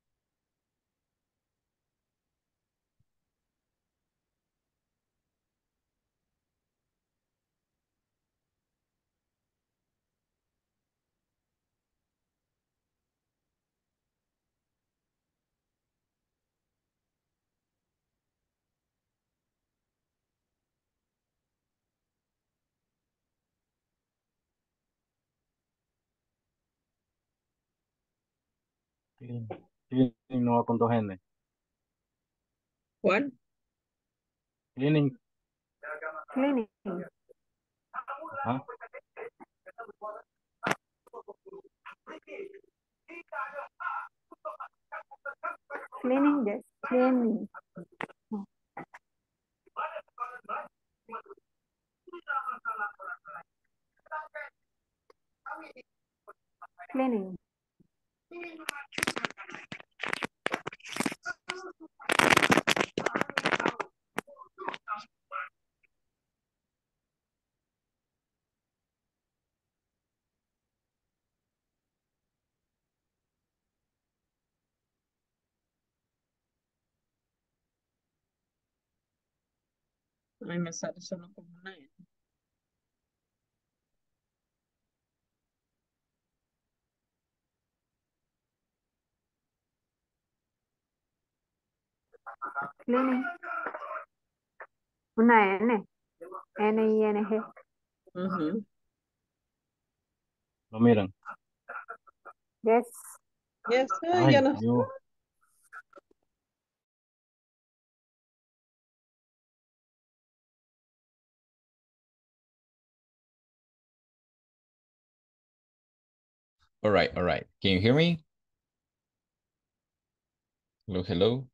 Cleaning, cleaning no va con dos N. ¿Cuál? Cleaning, Cleaning. ajá. Cleaning, yes. Cleaning. Cleaning. A mí me sale solo como una N. Cleaning. Una N. N-I-N-G. Ujú. Lo miran. Yes. Yes, ay, Ay, ya no. Dios. All right, all right. Can you hear me? Hello, hello.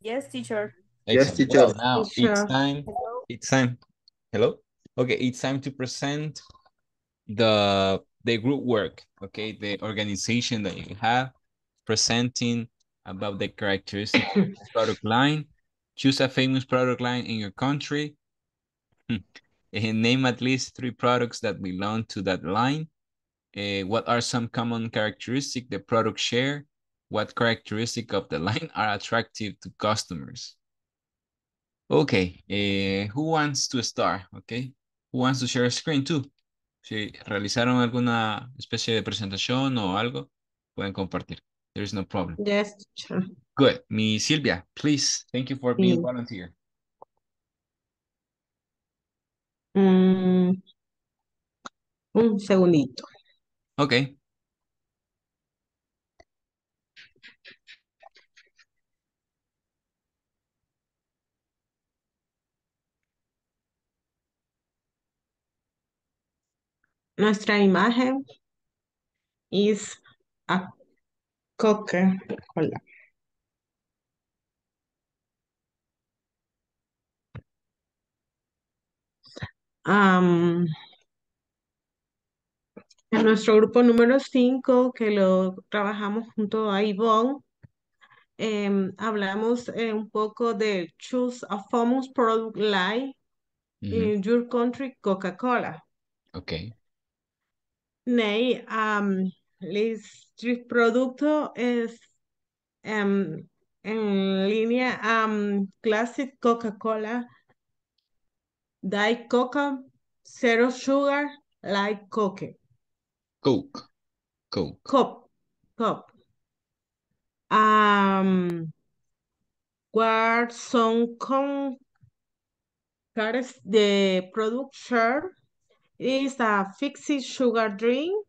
Yes, teacher. Yes, Excellent. teacher. Well, now Teacher. it's time. It's time. Hello. Okay, it's time to present the the group work. Okay, the organization that you have presenting about the characteristics of product line. Choose a famous product line in your country. and name at least three products that belong to that line. Uh, what are some common characteristics the product share? What characteristic of the line are attractive to customers? Okay, eh, who wants to start? Okay, who wants to share a screen too? Si realizaron alguna especie de presentación o algo, pueden compartir. There is no problem. Yes, teacher. Good. Mi Silvia, please. Thank you for being Sí. volunteer. Mm, un segundito. Okay. Nuestra imagen is a Coca-Cola. En nuestro grupo número 5, que lo trabajamos junto a Ivonne, em, hablamos eh, un poco de Choose a Famous Product Line Mhm. in Your Country Coca-Cola. Okay. Nee, um, producto es em, en línea am, Classic Coca-Cola, Diet Coca, Zero Sugar, Light Coke, Coke. Coke. Cup, Cup. Um, what some con product share It is a fixed sugar drink.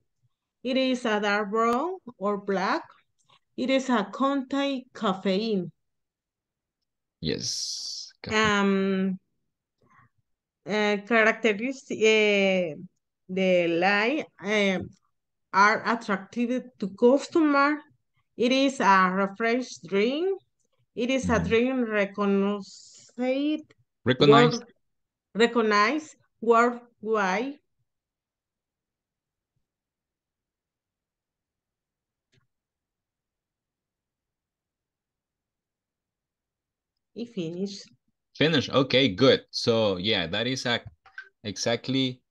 It is a dark brown or black. It is a contain caffeine. Yes. Um, uh, characteristics uh, the line um, are attractive to customer. It is a refresh drink. It is a drink recognized, Recognized. world- recognized worldwide. Y finish. Finish. Okay, good. So yeah, that is a exactly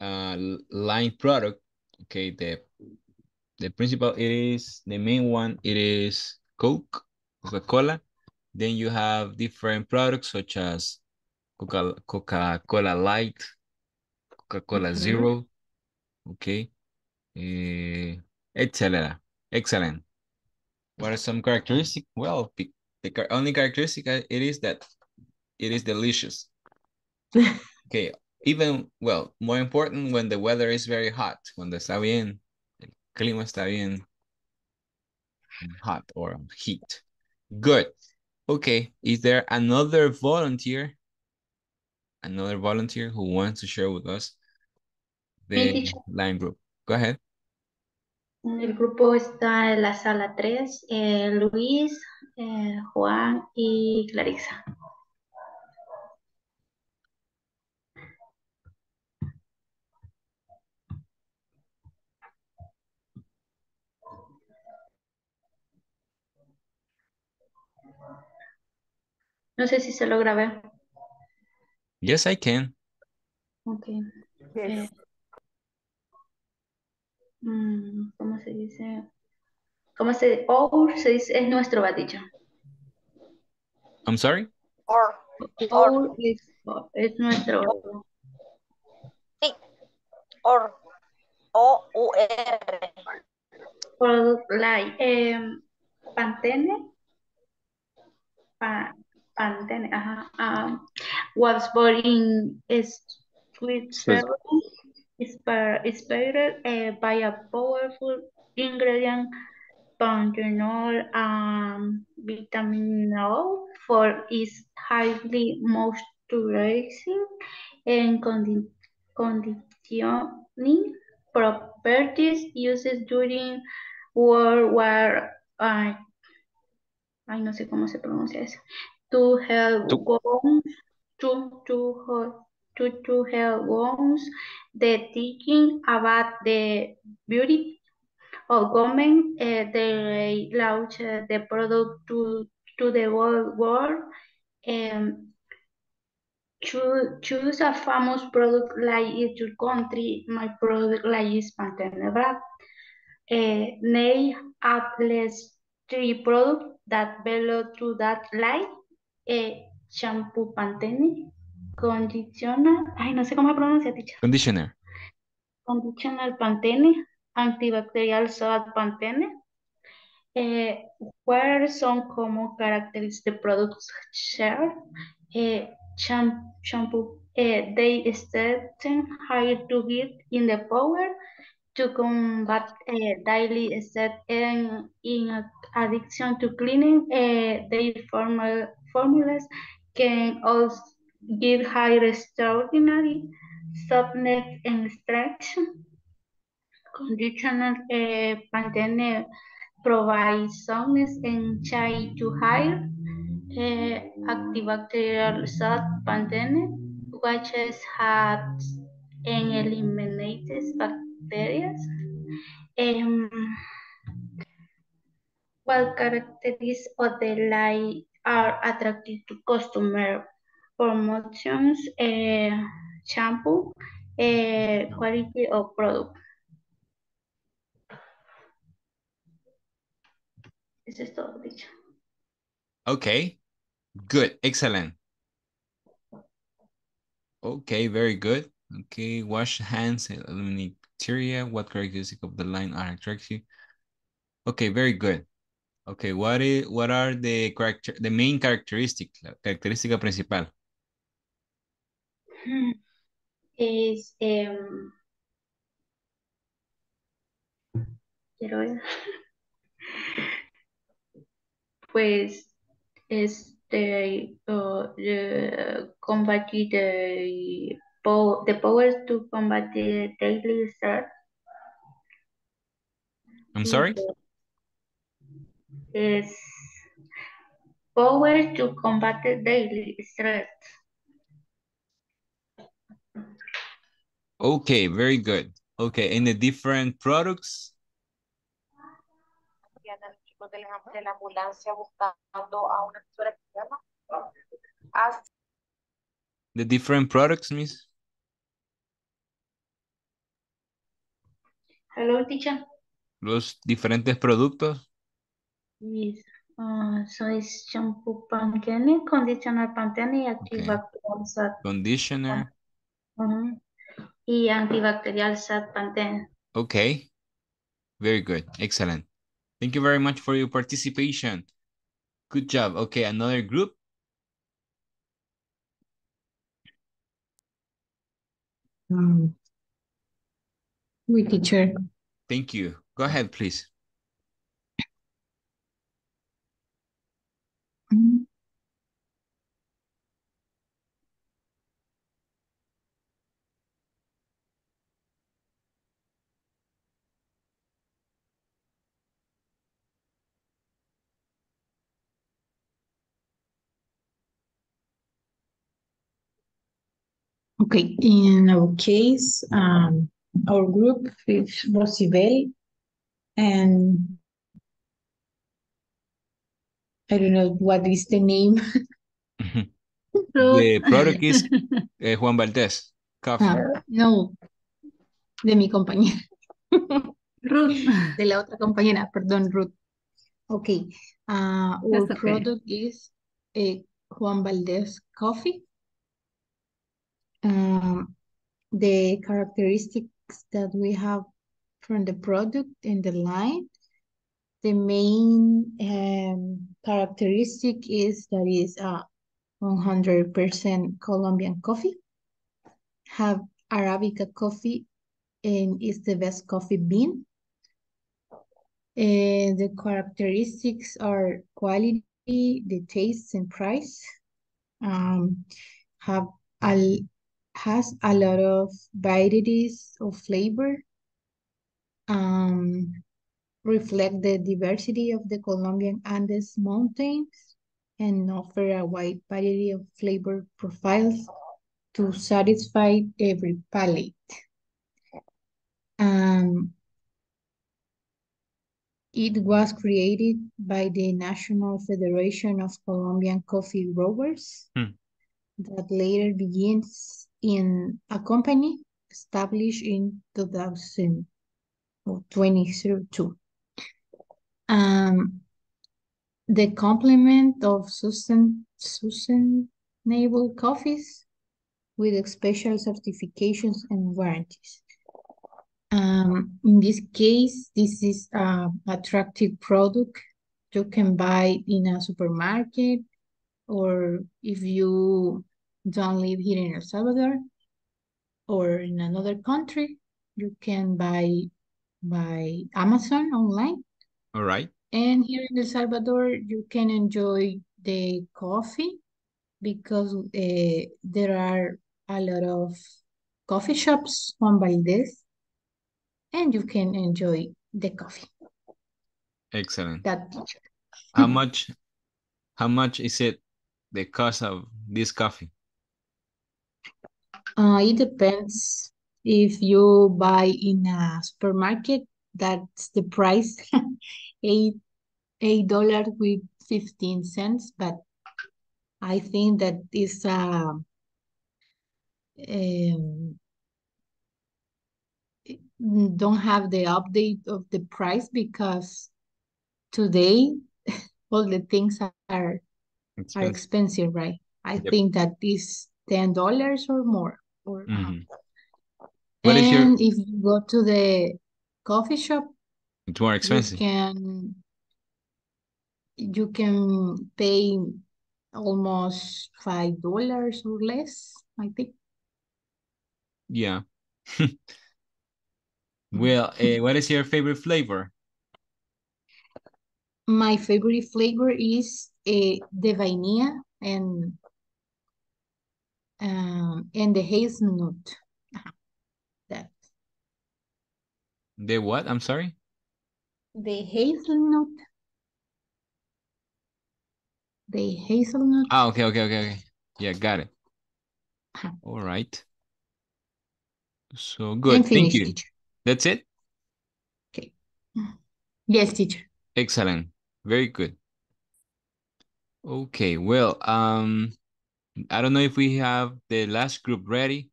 uh line product. Okay, the the principal it is the main one it is Coke, Coca-Cola. Then you have different products such as Coca Coca-Cola Light, Coca-Cola Mhm. Zero, okay, eh, etc. Excellent. What are some characteristics? Well, the, only characteristic it is that it is delicious. Okay, even, well, more important when the weather is very hot, cuando está bien, el clima está bien hot or heat. Good. Okay, is there another volunteer? Another volunteer who wants to share with us the line group? Go ahead. El grupo está en la sala 3, eh, Luis, eh, Juan y Clarisa. No sé si se logra ver. Yes, I can. Ok. Eh, ¿cómo se dice? ¿Cómo se Our se dice? Es nuestro baticho. I'm sorry? Or. Es, es nuestro. Or. O-U-R. Product line. Eh, Pantene. Pa- Pantene, ajá. um, was born in Switzerland, inspi- inspired eh, by a powerful ingredient, panthenol and vitamin O for its highly moisturizing and condi- conditioning properties used during World War I. Ay, no sé cómo se pronuncia eso. To help to, to, ho- to, to help wounds, the thinking about the beauty of women, eh, they launched eh, the product to, to the whole world. Um, choose, choose a famous product like your country. My product like is Pantene Brand. Uh, name at least three products that belong to that line. Eh, shampoo Pantene, conditioner, ay, no sé cómo se pronuncia, teacher. Conditioner. Conditioner Pantene, antibacterial soap Pantene. Eh, where some common characteristics the products share? Eh, sham- shampoo, eh, they strengthen high to heat in the power to combat eh, daily set and in addiction to cleaning, eh, their formal formulas can also give high extraordinary and stretch. Conditioner eh, Pantene provides softness and shine to high. Eh, antibacterial soap Pantene washes hands and eliminates bacteria. Um, what characteristics of the line are attractive to customer promotions, eh, shampoo, eh, quality of product. Eso es todo, dicho. Okay. Good. Excellent. Okay, very good. Okay, wash hands, eliminate. What characteristic of the line are attractive? Okay, very good. Okay, what is what are the the main characteristic, la característica principal? Es, em, quiero ver. Pues, este, uh, the combatir the, po the power to combat the daily stress. I'm sorry? Is power to combat the daily stress. Okay, very good. Okay, in the different products? de la, de la ambulancia buscando a una persona que se llama The different products, miss? Hello, teacher. Los diferentes productos. Yes. Uh, so it's shampoo Pantene, conditioner Pantene y antibacterial SAT. Conditioner. Ujú. Y antibacterial SAT Pantene. Okay. Very good. Excellent. Thank you very much for your participation. Good job. Okay, another group. Um, we teacher. Thank you. Go ahead, please. Mm, Okay, in our case, um, our group is Rosibel and I don't know what is the name. The product is eh, Juan Valdez. Coffee. Ah, no, de mi compañera. Ruth. De la otra compañera, perdón, Ruth. Okay, uh, our okay. product is a Juan Valdez coffee. Um, the characteristics that we have from the product in the line, the main um, characteristic is that is a 100% Colombian coffee, have Arabica coffee and is the best coffee bean. And the characteristics are quality, the taste and price. Um, have a, has a lot of varieties of flavor. Um, reflect the diversity of the Colombian Andes mountains and offer a wide variety of flavor profiles to satisfy every palate. Um, it was created by the National Federation of Colombian Coffee Growers Hmm. that later begins in a company established in 2022. Um, the complement of Susan, sustainable coffees with special certifications and warranties. Um, in this case, this is a attractive product you can buy in a supermarket or if you don't live here in El Salvador or in another country, you can buy by Amazon online. All right. And here in El Salvador, you can enjoy the coffee because uh, there are a lot of coffee shops Juan Valdez and you can enjoy the coffee. Excellent. That teacher. How much how much is it the cost of this coffee? Uh, it depends. If you buy in a supermarket, that's the price, eight eight dollars with fifteen cents. But I think that is uh, um, don't have the update of the price because today all the things are are Expensive. expensive, right? I Yep. think that is ten dollars or more. Or mm -hmm. What is your and if you go to the coffee shop, it's more you expensive? can you can pay almost five dollars or less, I think. Yeah. Well, eh, what is your favorite flavor? My favorite flavor is uh, the vainilla and um and the hazelnut. That The what? I'm sorry. the hazelnut, the hazelnut. Ah, okay, okay, okay, okay. Yeah, got it. All right. So good. And Thank you. teacher. That's it? Okay. Yes, teacher. Excellent. Very good. Okay, well, um, I don't know if we have the last group ready.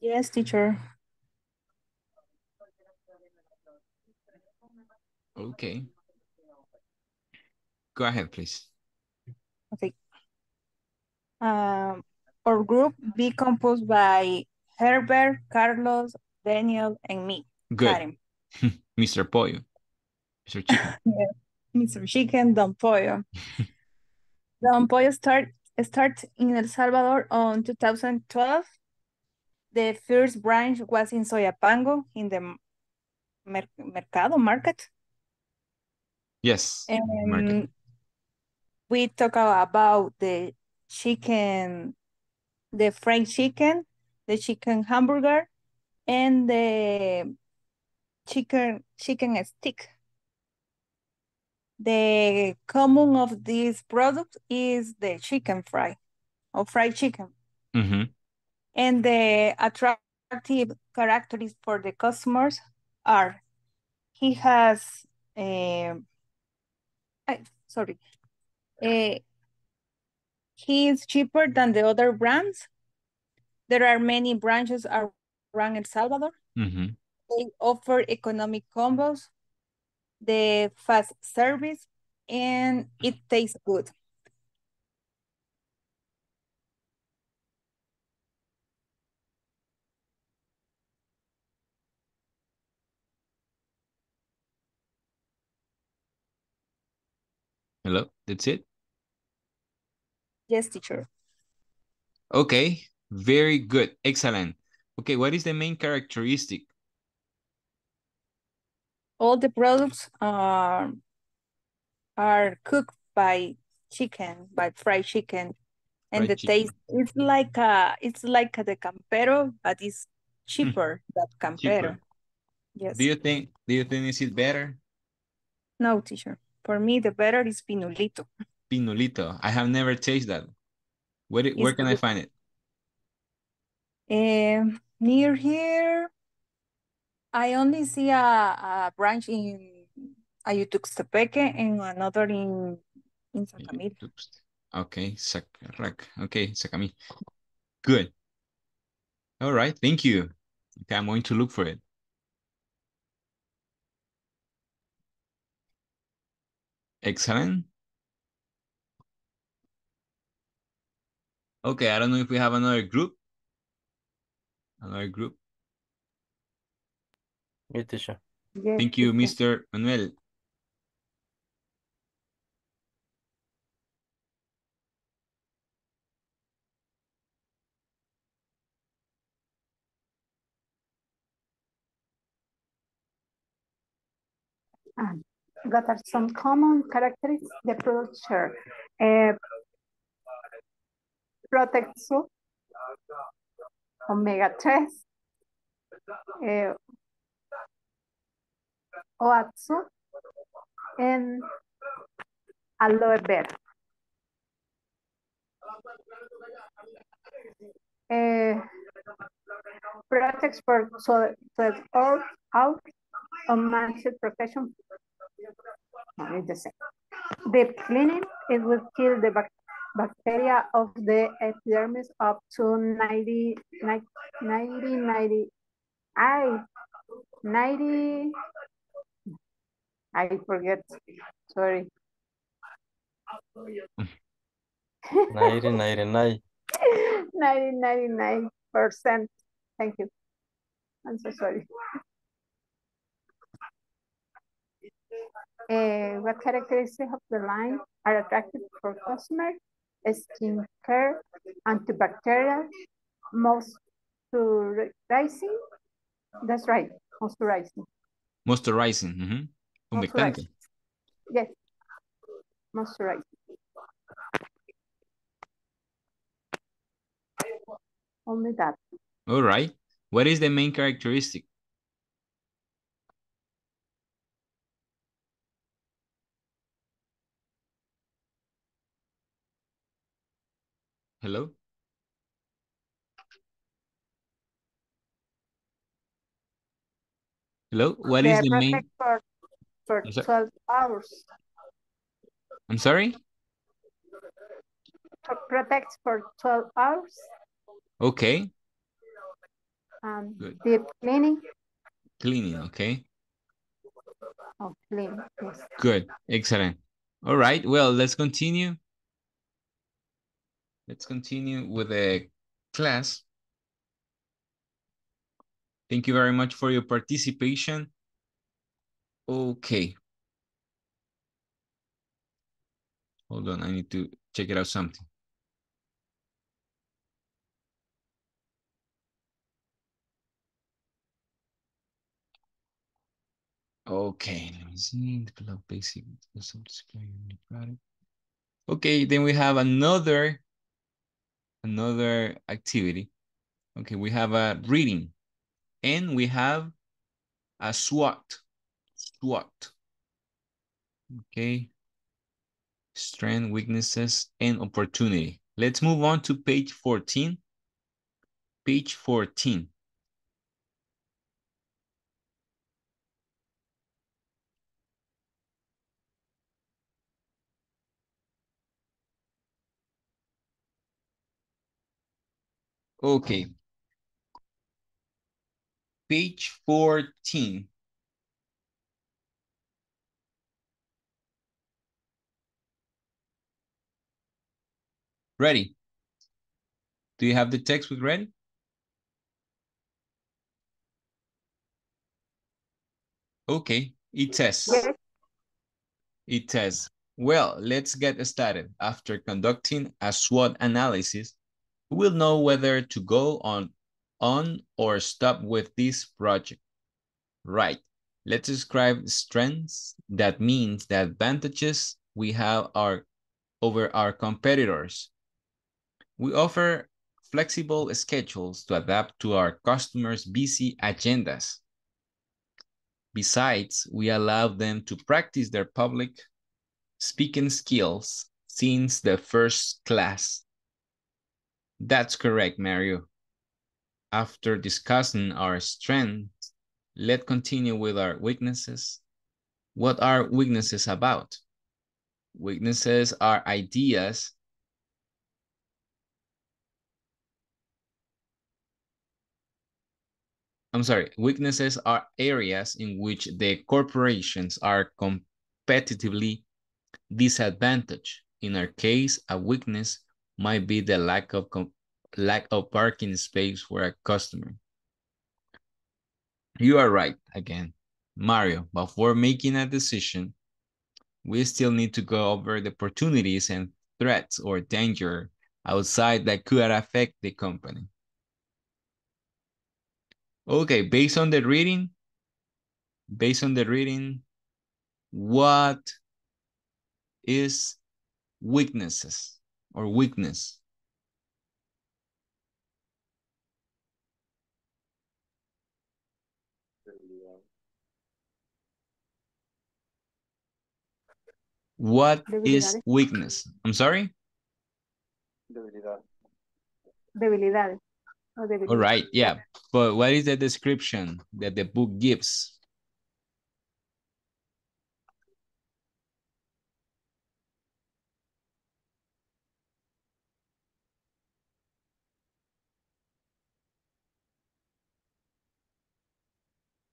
Yes, teacher. Okay. Go ahead, please. Okay. Um, our group be composed by Herbert, Carlos, Daniel, and me, Good. Mr. Pollo. Mr. Chicken. Yeah. Mr. Chicken, Don Pollo. Pollo start start in El Salvador on 2012. The first branch was in Soyapango in the mer Mercado Market. Yes. Market. We talk about the chicken, the fried chicken, the chicken hamburger, and the chicken chicken stick. The common of these products is the chicken fry or fried chicken. Mm-hmm. And the attractive characteristics for the customers are he has a sorry uh, he is cheaper than the other brands. There are many branches around El Salvador. Mm-hmm. They offer economic combos, the fast service, and it tastes good. Hello, that's it? Yes, teacher. Okay, very good. Excellent. Okay, what is the main characteristic? All the products are, are cooked by chicken, by fried chicken. And Fried the chicken. taste is like a, it's like a the Campero, but it's cheaper than Campero. Cheaper. Yes. Do you think do you think is it better? No, teacher. For me, the better is Pinulito. Pinolito. I have never tasted that. Where where It's can I find it? Um, near here, I only see a, a branch in Ayutuxtepeque and another in, in San Camilo. Okay, Sacarac. Okay, Sacami. Good. All right, thank you. Okay, I'm going to look for it. Excellent. Okay, I don't know if we have another group. Another group. Yes, teacher. Yes, Thank you, teacher. Mr. Manuel. Ah, what are some common characteristics the product share? Eh, Protexo, omega 3, eh, Oatsu, and aloe vera. Eh, Protex for so, 12 hours out of managed protection. No, it's the same. Deep cleaning, it will kill the bac- bacteria of the epidermis up to 90, 90, 90, 90 90, I forget, sorry. 90, 99. 90, 99%. Thank you. I'm so sorry. Eh, what characteristics of the line are attractive for customers? Skin care, antibacterial, moisturizing. That's right, moisturizing. Moisturizing. ujú. Humectante. Yes, moisturizing. Only that. All right. What is the main characteristic? Hello? Hello? What is They the main? Protect for, for 12 hours. I'm sorry? Pro- Protects for 12 hours. Okay. Um, Good. deep cleaning. Cleaning, okay. Oh, clean. Yes. Good. Excellent. All right. Well, let's continue. Let's continue with the class. Thank you very much for your participation. Okay. Hold on, I need to check it out something. Okay, let me see. Develop basic product. Okay, then we have another another activity. Okay, we have a reading and we have a SWOT. SWOT. Okay. Strength, weaknesses, and opportunity. Let's move on to page 14. Page 14. Okay. Page 14. Ready? Do you have the textbook ready? Okay, it says. It says, well, let's get started. After conducting a SWOT analysis, we will know whether to go on, on or stop with this project. Right. Let's describe strengths. That means the advantages we have are over our competitors. We offer flexible schedules to adapt to our customers' busy agendas. Besides, we allow them to practice their public speaking skills since the first class. That's correct, Mario. After discussing our strengths, let's continue with our weaknesses. What are weaknesses about? Weaknesses are ideas I'm sorry, weaknesses are areas in which the corporations are competitively disadvantaged. In our case, a weakness might be the lack of lack of parking space for a customer. You are right again, Mario. Before making a decision, we still need to go over the opportunities and threats or danger outside that could affect the company. Okay, based on the reading, based on the reading, what is weaknesses or weakness? What is weakness? I'm sorry? Debilidad. Debilidades. O All right, yeah. But what is the description that the book gives?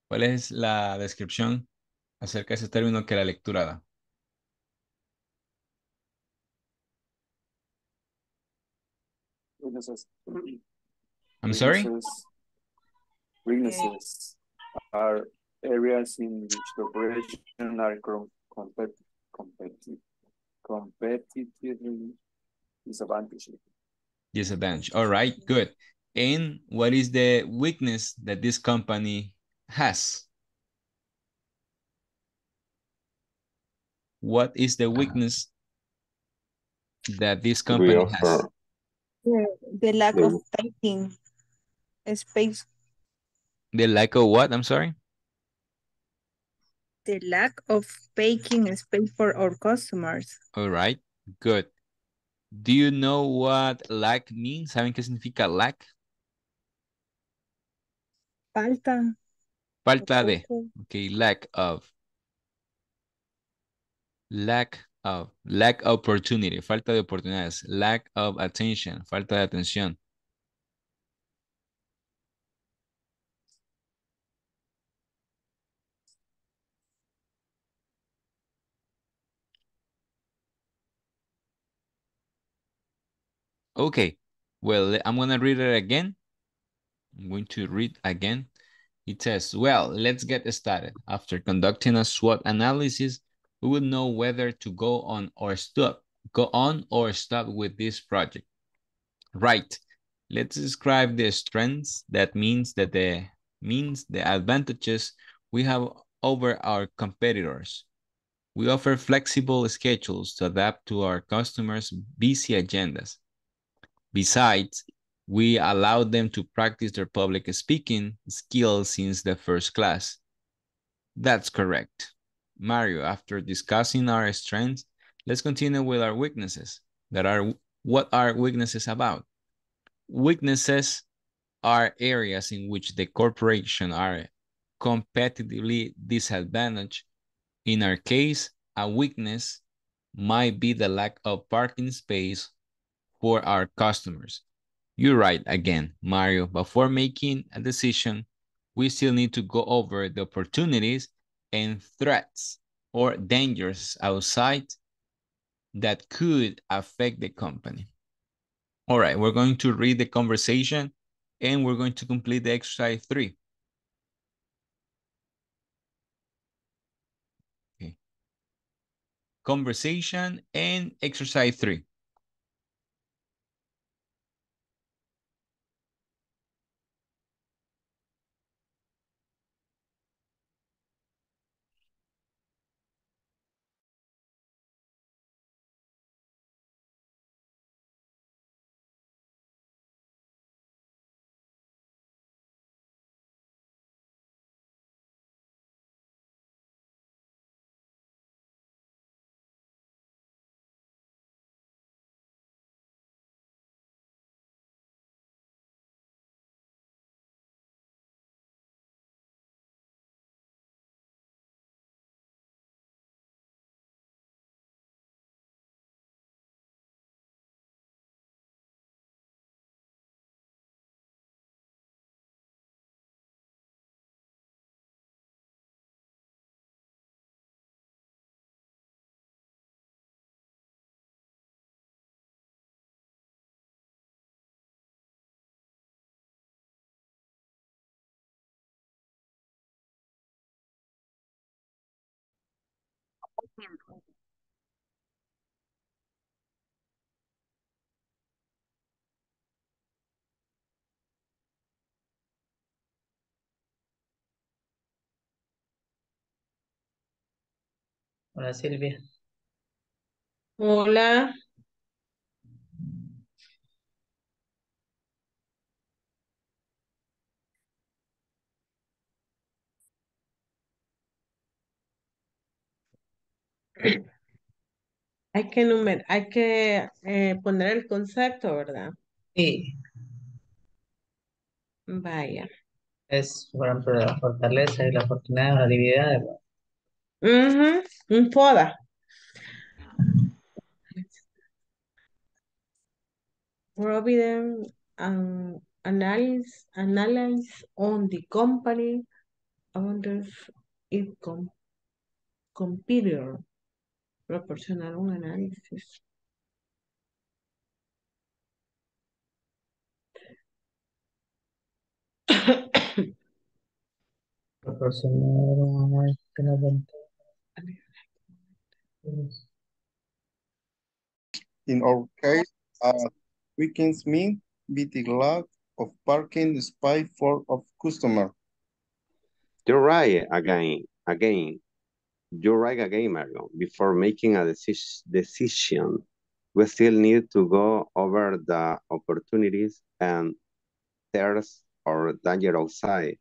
¿Cuál es la descripción acerca de ese término que la lectura da? Weaknesses. I'm sorry? Weaknesses- Weaknesses are areas in which the operation are com- compet- competi- competitively disadvantaged. Disadvantage. All right, good. And what is the weakness that this company has? What is the weakness that this company has? offer- The, the lack of The- parking space, The lack of what? I'm sorry? the lack of parking space for our customers. All right, good. Do you know what lack means? ¿Saben qué significa lack? Falta. Falta de. Okay, lack of. Lack of. Lack of opportunity. Falta de oportunidades. Lack of attention. Falta de atención. Okay, well, I'm gonna read it again. I'm going to read again. It says, well, let's get started. After conducting a SWOT analysis, we will know whether to go on or stop, go on or stop with this project. Right. Let's describe the strengths. That means that the means the advantages we have over our competitors. We offer flexible schedules to adapt to our customers' busy agendas. Besides, we allow them to practice their public speaking skills since the first class. That's correct. Mario, after discussing our strengths, let's continue with our weaknesses. That are what are weaknesses about? Weaknesses are areas in which the corporation are competitively disadvantaged. In our case, a weakness might be the lack of parking space for our customers. You're right again, Mario. Before making a decision, we still need to go over the opportunities and threats or dangers outside that could affect the company. All right, we're going to read the conversation and we're going to complete the exercise three. Okay. Conversation and exercise three. Hola Silvia. Hola. Hay que numer hay que eh, poner el concepto, ¿verdad? Sí, Vaya. es por ejemplo la fortaleza y la fortuna, la divinidad. Ujú, Un FODA. Provident um, analysis, analyze on the company under its com competitor. Proporcionar un análisis. Proporcionar un análisis. In our case, uh, weekends mean be the lack of parking space for of customer. You're right again, again. You're right again, Mario. Before making a decis decision, we still need to go over the opportunities and there's or danger outside.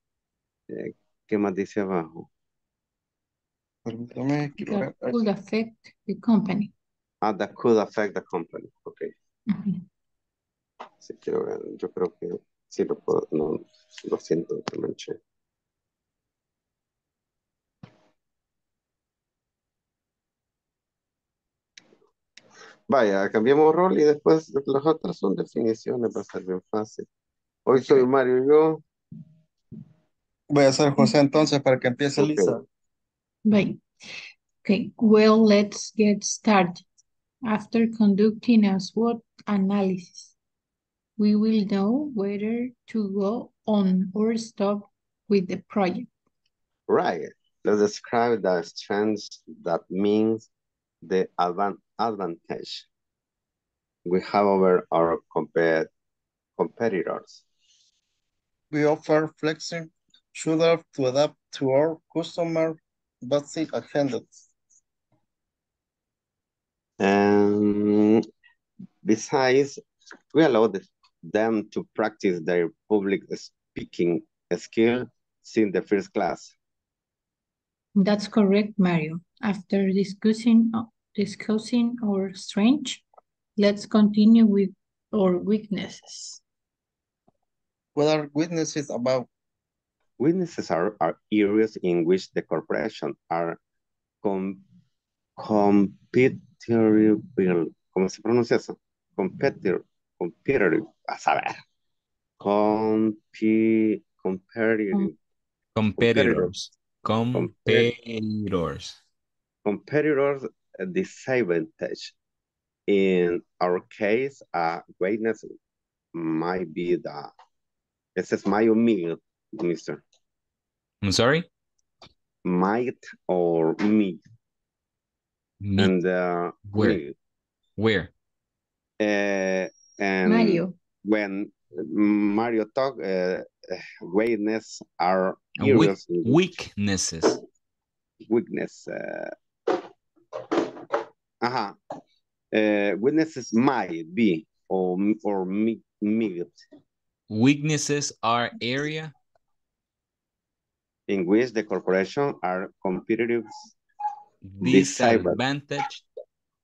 Eh, ¿Qué más dice abajo? Permítame, quiero That ver. could affect the company. Ah, that could affect the company. Okay. Ujú. Sí, quiero ver. Yo creo que sí lo puedo. No, lo siento, me manché. Vaya, cambiamos rol y después las otras son definiciones, va a ser bien fácil. Hoy soy Mario y yo. Voy a ser José entonces para que empiece Ok. Lisa. Right. Okay, well, let's get started. After conducting a SWOT analysis, we will know whether to go on or stop with the project. Right. Let's describe the strengths that means the advan advantage we have over our compet competitors. We offer flexing shoulder to adapt to our customer busy agenda. And besides, we allowed them to practice their public speaking skill since the first class. That's correct, Mario. After discussing uh, discussing our strengths, let's continue with our weaknesses. What are weaknesses about? Witnesses are, are areas in which the corporation are com competitive, ¿cómo se pronuncia eso? Competitive, competitive, a saber. Compi, competitive. Competitors. Competitors. Competitors disadvantage. In our case, uh, greatness might be the, this is my omit, mister. I'm sorry? Might or me. Me. And uh, Where? me. Where? Uh, and Mario. when Mario talk, uh, weakness are And weak- weaknesses. weakness. Uh. Uh, weaknesses might be or or me, me Weaknesses are area in which the corporation are competitive disadvantage. disadvantage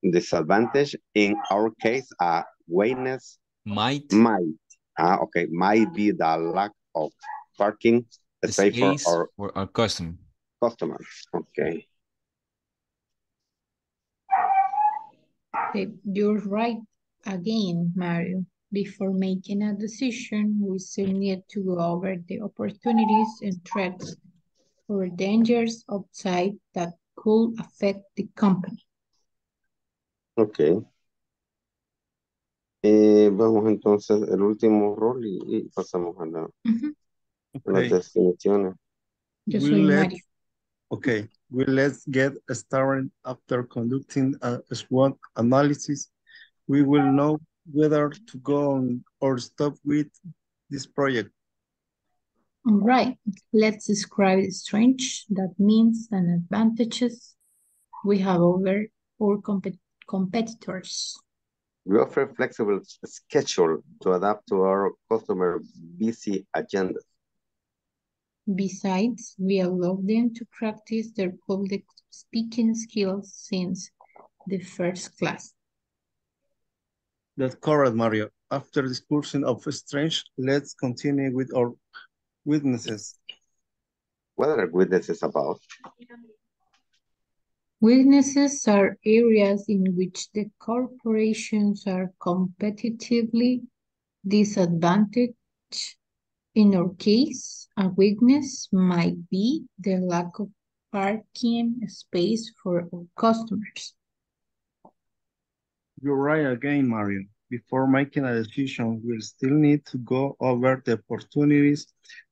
disadvantage. In our case, uh, weakness might might. Ah, okay, might be the lack of parking space for space our for our customer. customers. Okay. Okay, you're right again, Mario. Before making a decision, we still need to go over the opportunities and threats or dangers outside that could affect the company. Ok. Eh, vamos entonces el último rol y, y pasamos a, la- Ujú. a las Okay. definiciones. Yo We soy let- Okay. we let's get started after conducting a SWOT analysis. We will know whether to go on or stop with this project. All right, let's describe the strengths, that means, and advantages we have over our compet competitors. We offer flexible schedule to adapt to our customer busy agenda. Besides, we allow them to practice their public speaking skills since the first class. That's correct, Mario. After discussing of strengths, let's continue with our weaknesses. What are witnesses about? Witnesses are areas in which the corporations are competitively disadvantaged. In our case, a witness might be the lack of parking space for our customers. You're right again, Mario. Before making a decision, we'll still need to go over the opportunities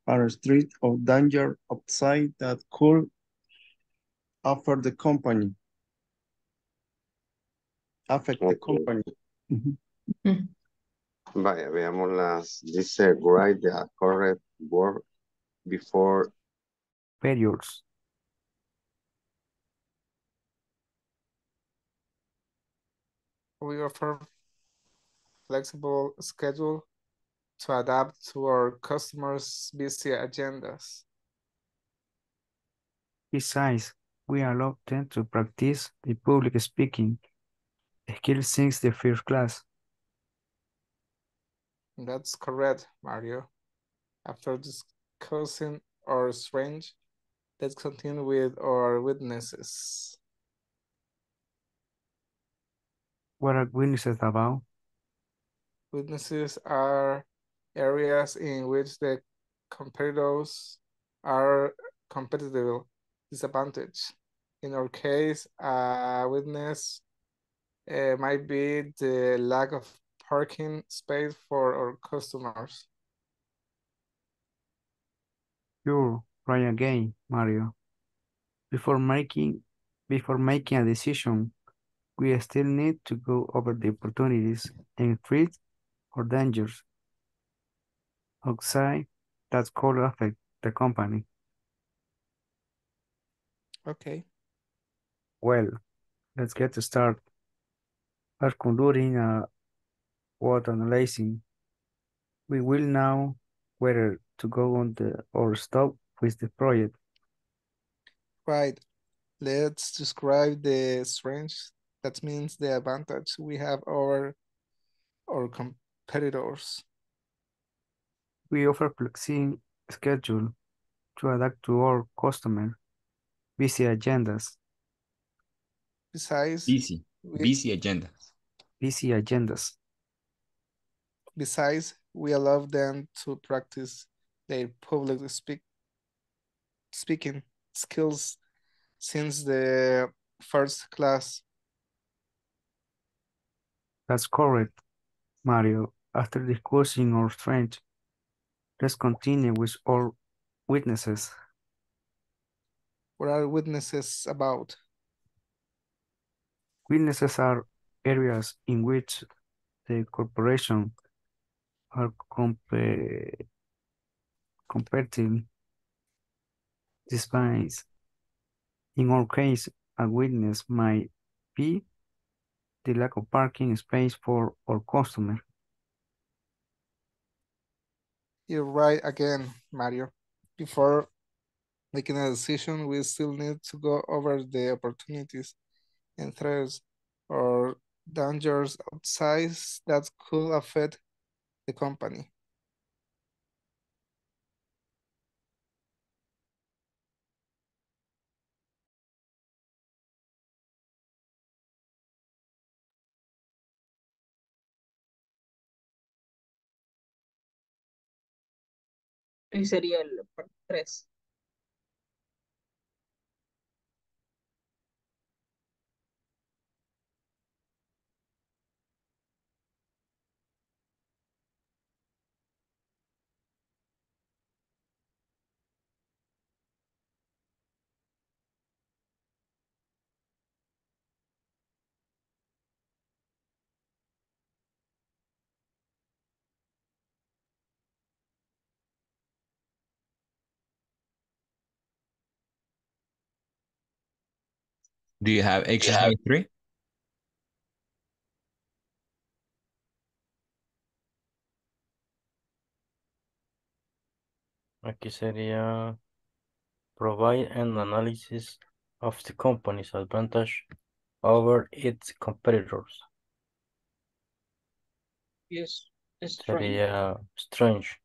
and street of danger upside that could offer the company. Affect the Okay. company. Mhm. Vaya, veamos las, dice write the correct word before periods. We offer flexible schedule to adapt to our customers' busy agendas. Besides, we allow them to practice the public speaking skill since the first class. That's correct, Mario. After discussing our strengths, let's continue with our witnesses. What are witnesses about? Witnesses are areas in which the competitors are competitive disadvantage. In our case, a witness uh, might be the lack of parking space for our customers. You're right again, Mario. Before making before making a decision, we still need to go over the opportunities and threats or dangers outside that could affect the company. Okay. Well, let's get to start. After conducting a uh, what analyzing, we will know whether to go on the or stop with the project. Right. Let's describe the strengths. That means the advantage we have over our competitors. We offer flexible schedule to adapt to our customer busy agendas. Besides, Busy, we, busy agenda. Busy agendas. besides, we allow them to practice their public speak speaking skills since the first class. That's correct, Mario. After discussing our strengths, let's continue with our witnesses. What are witnesses about? Witnesses are areas in which the corporation are compe competing despite. In our case, a witness might be the lack of parking space for our customer. You're right again, Mario. Before making a decision, we still need to go over the opportunities and threats or dangers outside that could affect the company. Y sería el parte 3. Do you have exercise three? Aquí sería provide an analysis of the company's advantage over its competitors. Yes, strange. Sería strange.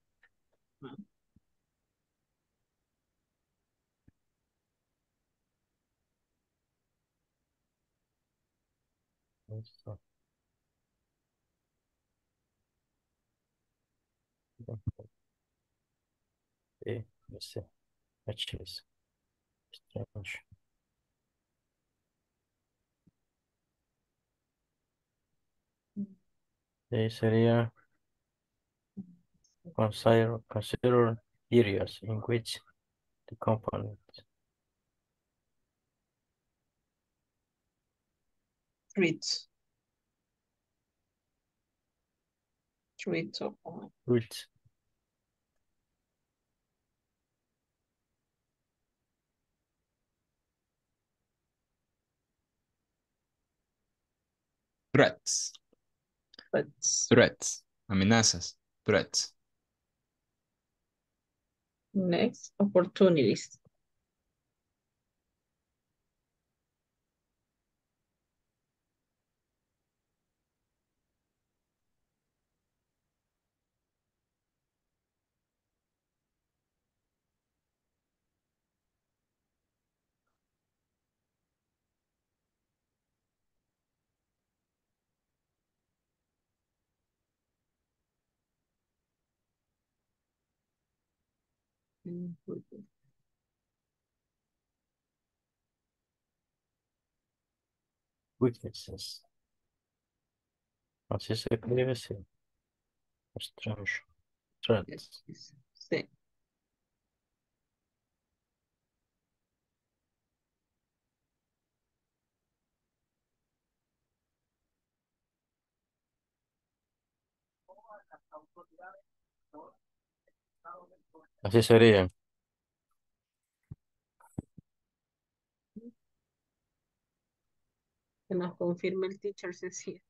Sí, ese. H's. Strange. Sí, sería consider, consider areas in which the company Treats. Treats which Threats. Threats. Threats. Amenazas. Threats. Next, opportunities. o que Weaknesses. Não sei se é que deve ser. Os estranho. Trunchos. Sim. Así sería. Que nos confirme el teacher Cecilia.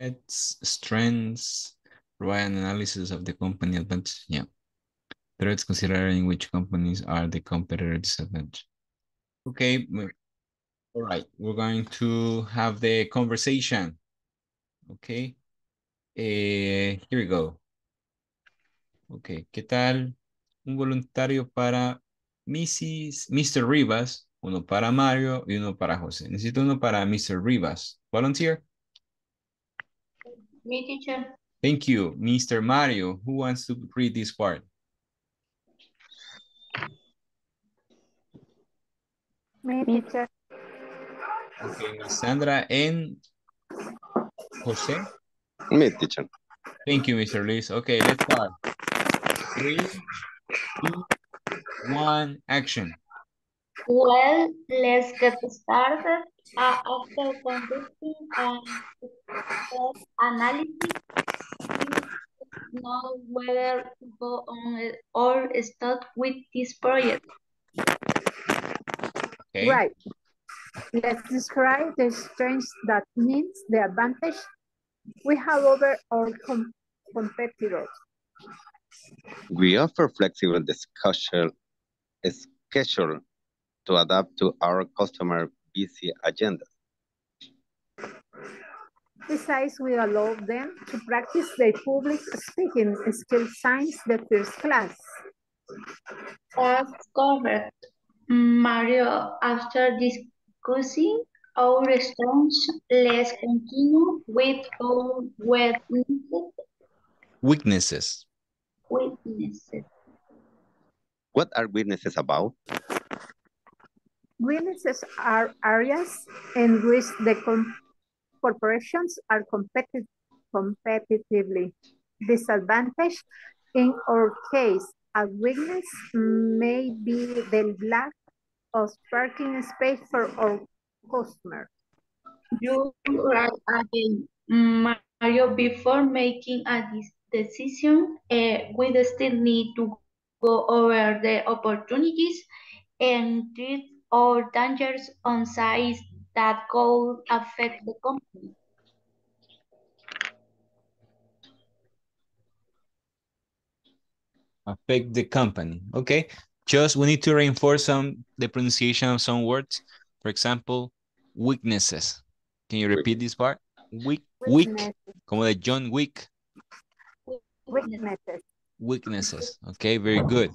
Its strengths, provide an analysis of the company advantage. Yeah. Threats considering which companies are the competitor disadvantage. Okay. All right. We're going to have the conversation. Okay. Eh, here we go. Ok, ¿qué tal? Un voluntario para Mrs. Mr. Rivas, uno para Mario y uno para José. Necesito uno para Mr. Rivas. Volunteer. Me, teacher. Thank you. Mr. Mario, who wants to read this part? Me, teacher. Okay, Sandra and José. Me, teacher. Thank you, Mr. Luis. Okay, let's start. Three, two, one, action. Well, let's get started. Uh, after conducting an in-depth analysis, we know whether to go on it or start with this project. Okay. Right. Let's describe the strengths that means the advantage we have over our com competitors. We offer flexible discussion schedule to adapt to our customer busy agenda. Besides, we allow them to practice their public speaking skills since the first class. That's correct. Mario, after discussing our strengths, let's continue with our weaknesses. Weaknesses. weaknesses. What are witnesses about? Weaknesses are areas in which the com- corporations are competi- competitively disadvantaged. In our case, a weakness may be the lack of parking space for our customers. You right again, Mario. Before making a decision, uh, we still need to go over the opportunities and threats or dangers on sites that could affect the company. affect the company. Okay, just we need to reinforce some the pronunciation of some words. For example, weaknesses. Can you repeat this part? Weak, weak, como de John Wick. Weaknesses. Weaknesses. Okay, very good.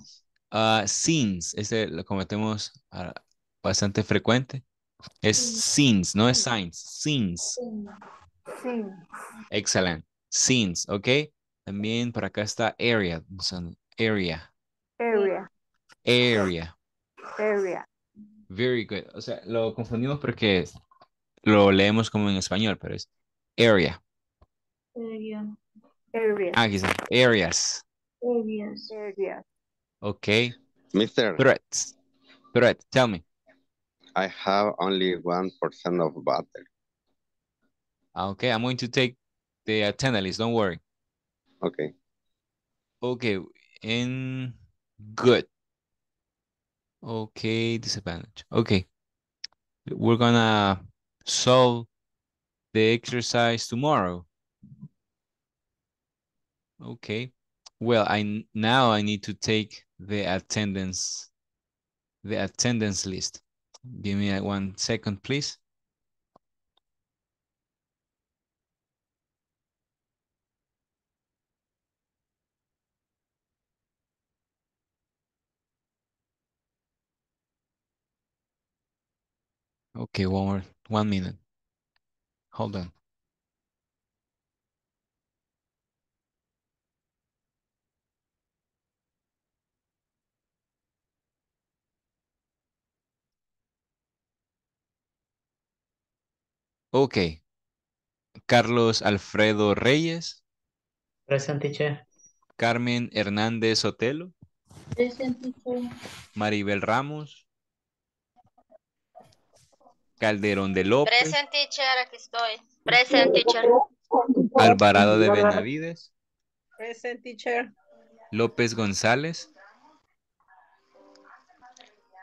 Uh, sins, ese lo cometemos ah, bastante frecuente. Es sins, no es signs, sins. Sí. Excellent. Scenes, ¿ok? También por acá está area. Area. Area. Area. Area. Very good. O sea, lo confundimos porque lo leemos como en español, pero es area. Area. Area. Ah, Aquí está. Areas. Areas. Area. Ok. Mister, Threats. Threat. Tell me. I have only 1% of battery. Ah, Okay, I'm going to take the attendance. Don't worry. Okay. Okay. In good. Okay, disadvantage. Okay. We're gonna solve the exercise tomorrow. Okay. Well, I now I need to take the attendance the attendance list. Give me uh, one second, please. Okay, one more, one minute. Hold on. Okay. Carlos Alfredo Reyes, Present teacher. Carmen Hernández Sotelo, Present teacher. Maribel Ramos, Calderón de López, Present teacher, aquí estoy. Present teacher. Alvarado de Benavides, Present teacher. López González,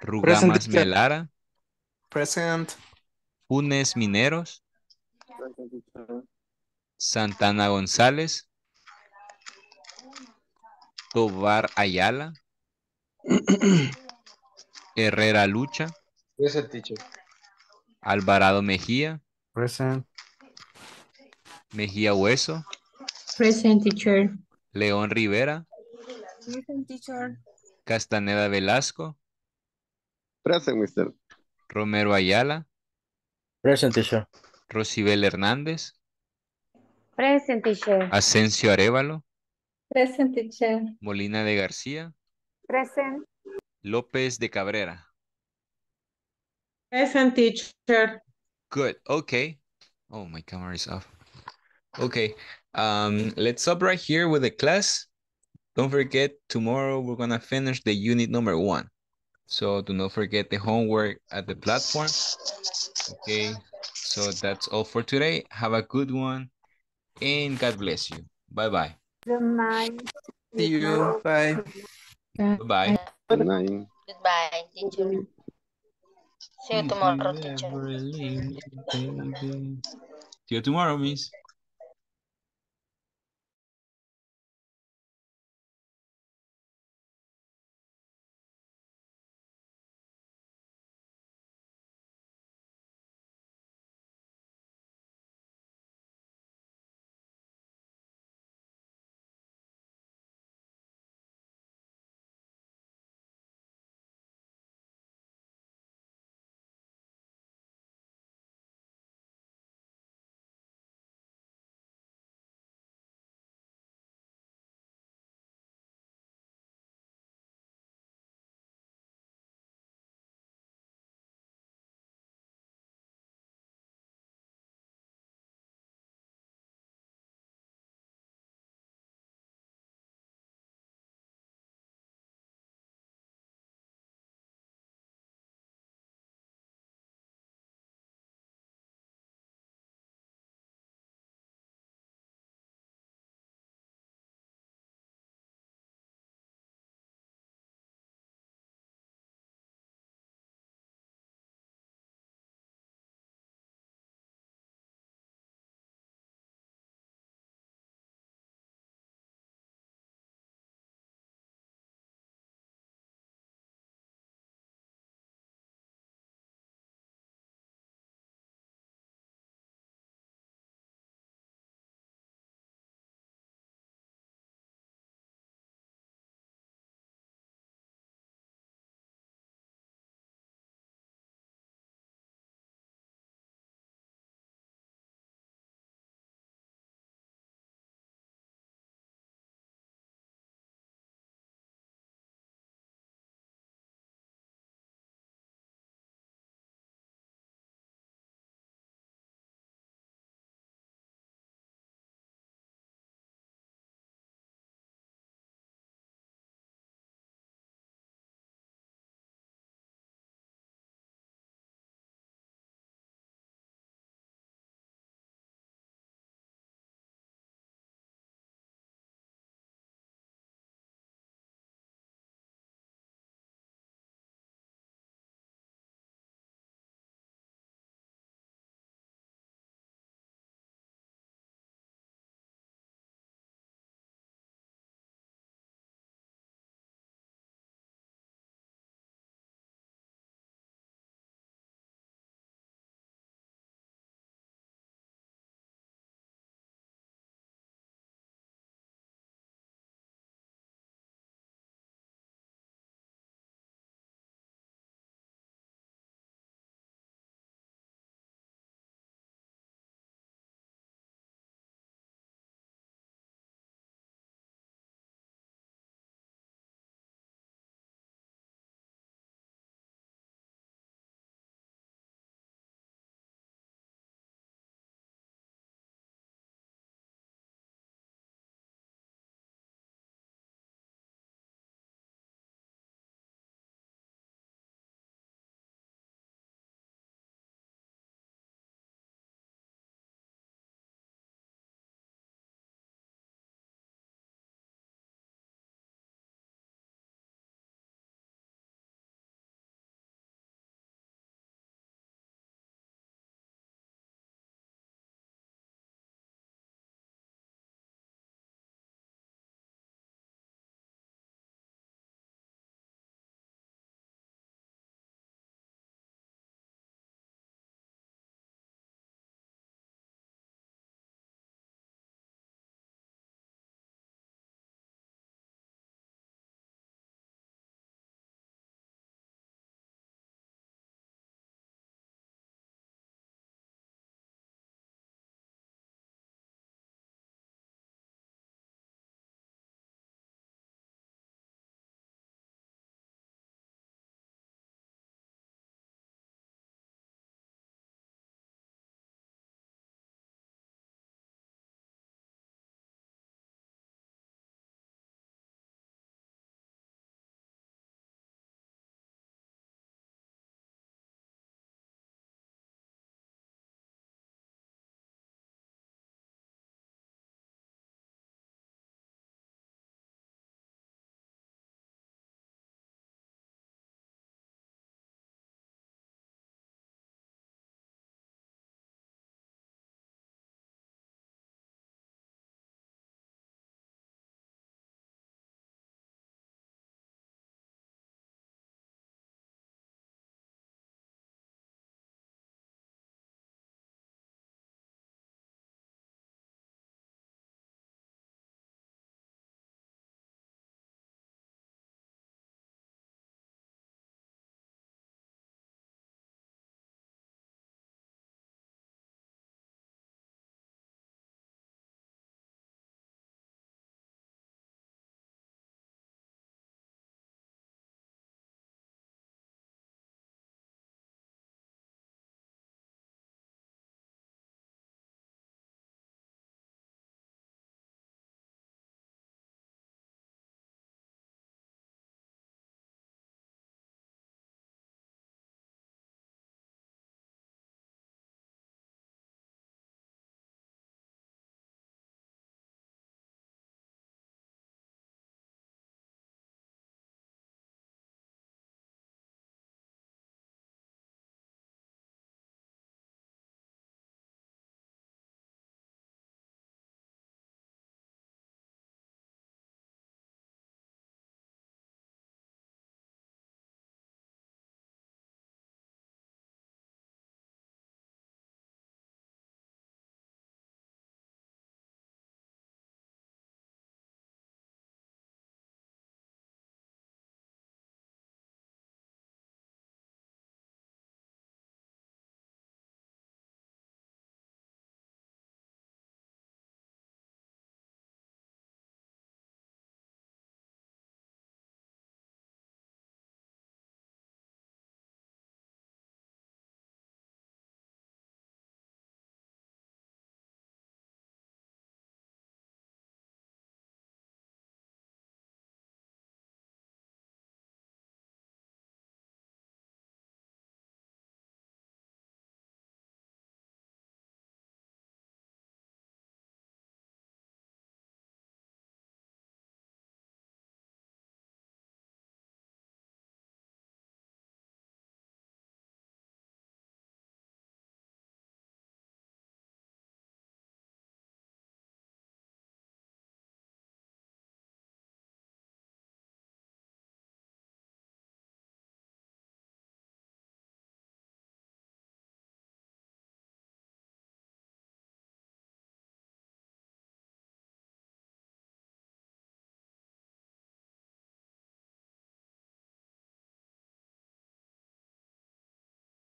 Rugamas. Melara, Present. Funes Mineros, Present teacher. Santana González, Tobar Ayala, Herrera Lucha, Present teacher. Alvarado Mejía, Present. Mejía Hueso, Present teacher. León Rivera, Present teacher. Castaneda Velasco, Present, mister. Romero Ayala, Present teacher. Rosibel Hernández, Present teacher. Asensio Arevalo, Present teacher. Molina de García, Present. López de Cabrera. Present teacher. Good. Okay. Oh, my camera is off. Okay. Um, let's stop right here with the class. Don't forget, tomorrow we're gonna finish the unit number one. So do not forget the homework at the platform. Okay. So that's all for today. Have a good one and God bless you. Bye-bye. Good night. See you. Bye. Bye-bye. Good night. Goodbye, teacher. See you tomorrow, teacher. See you tomorrow, miss.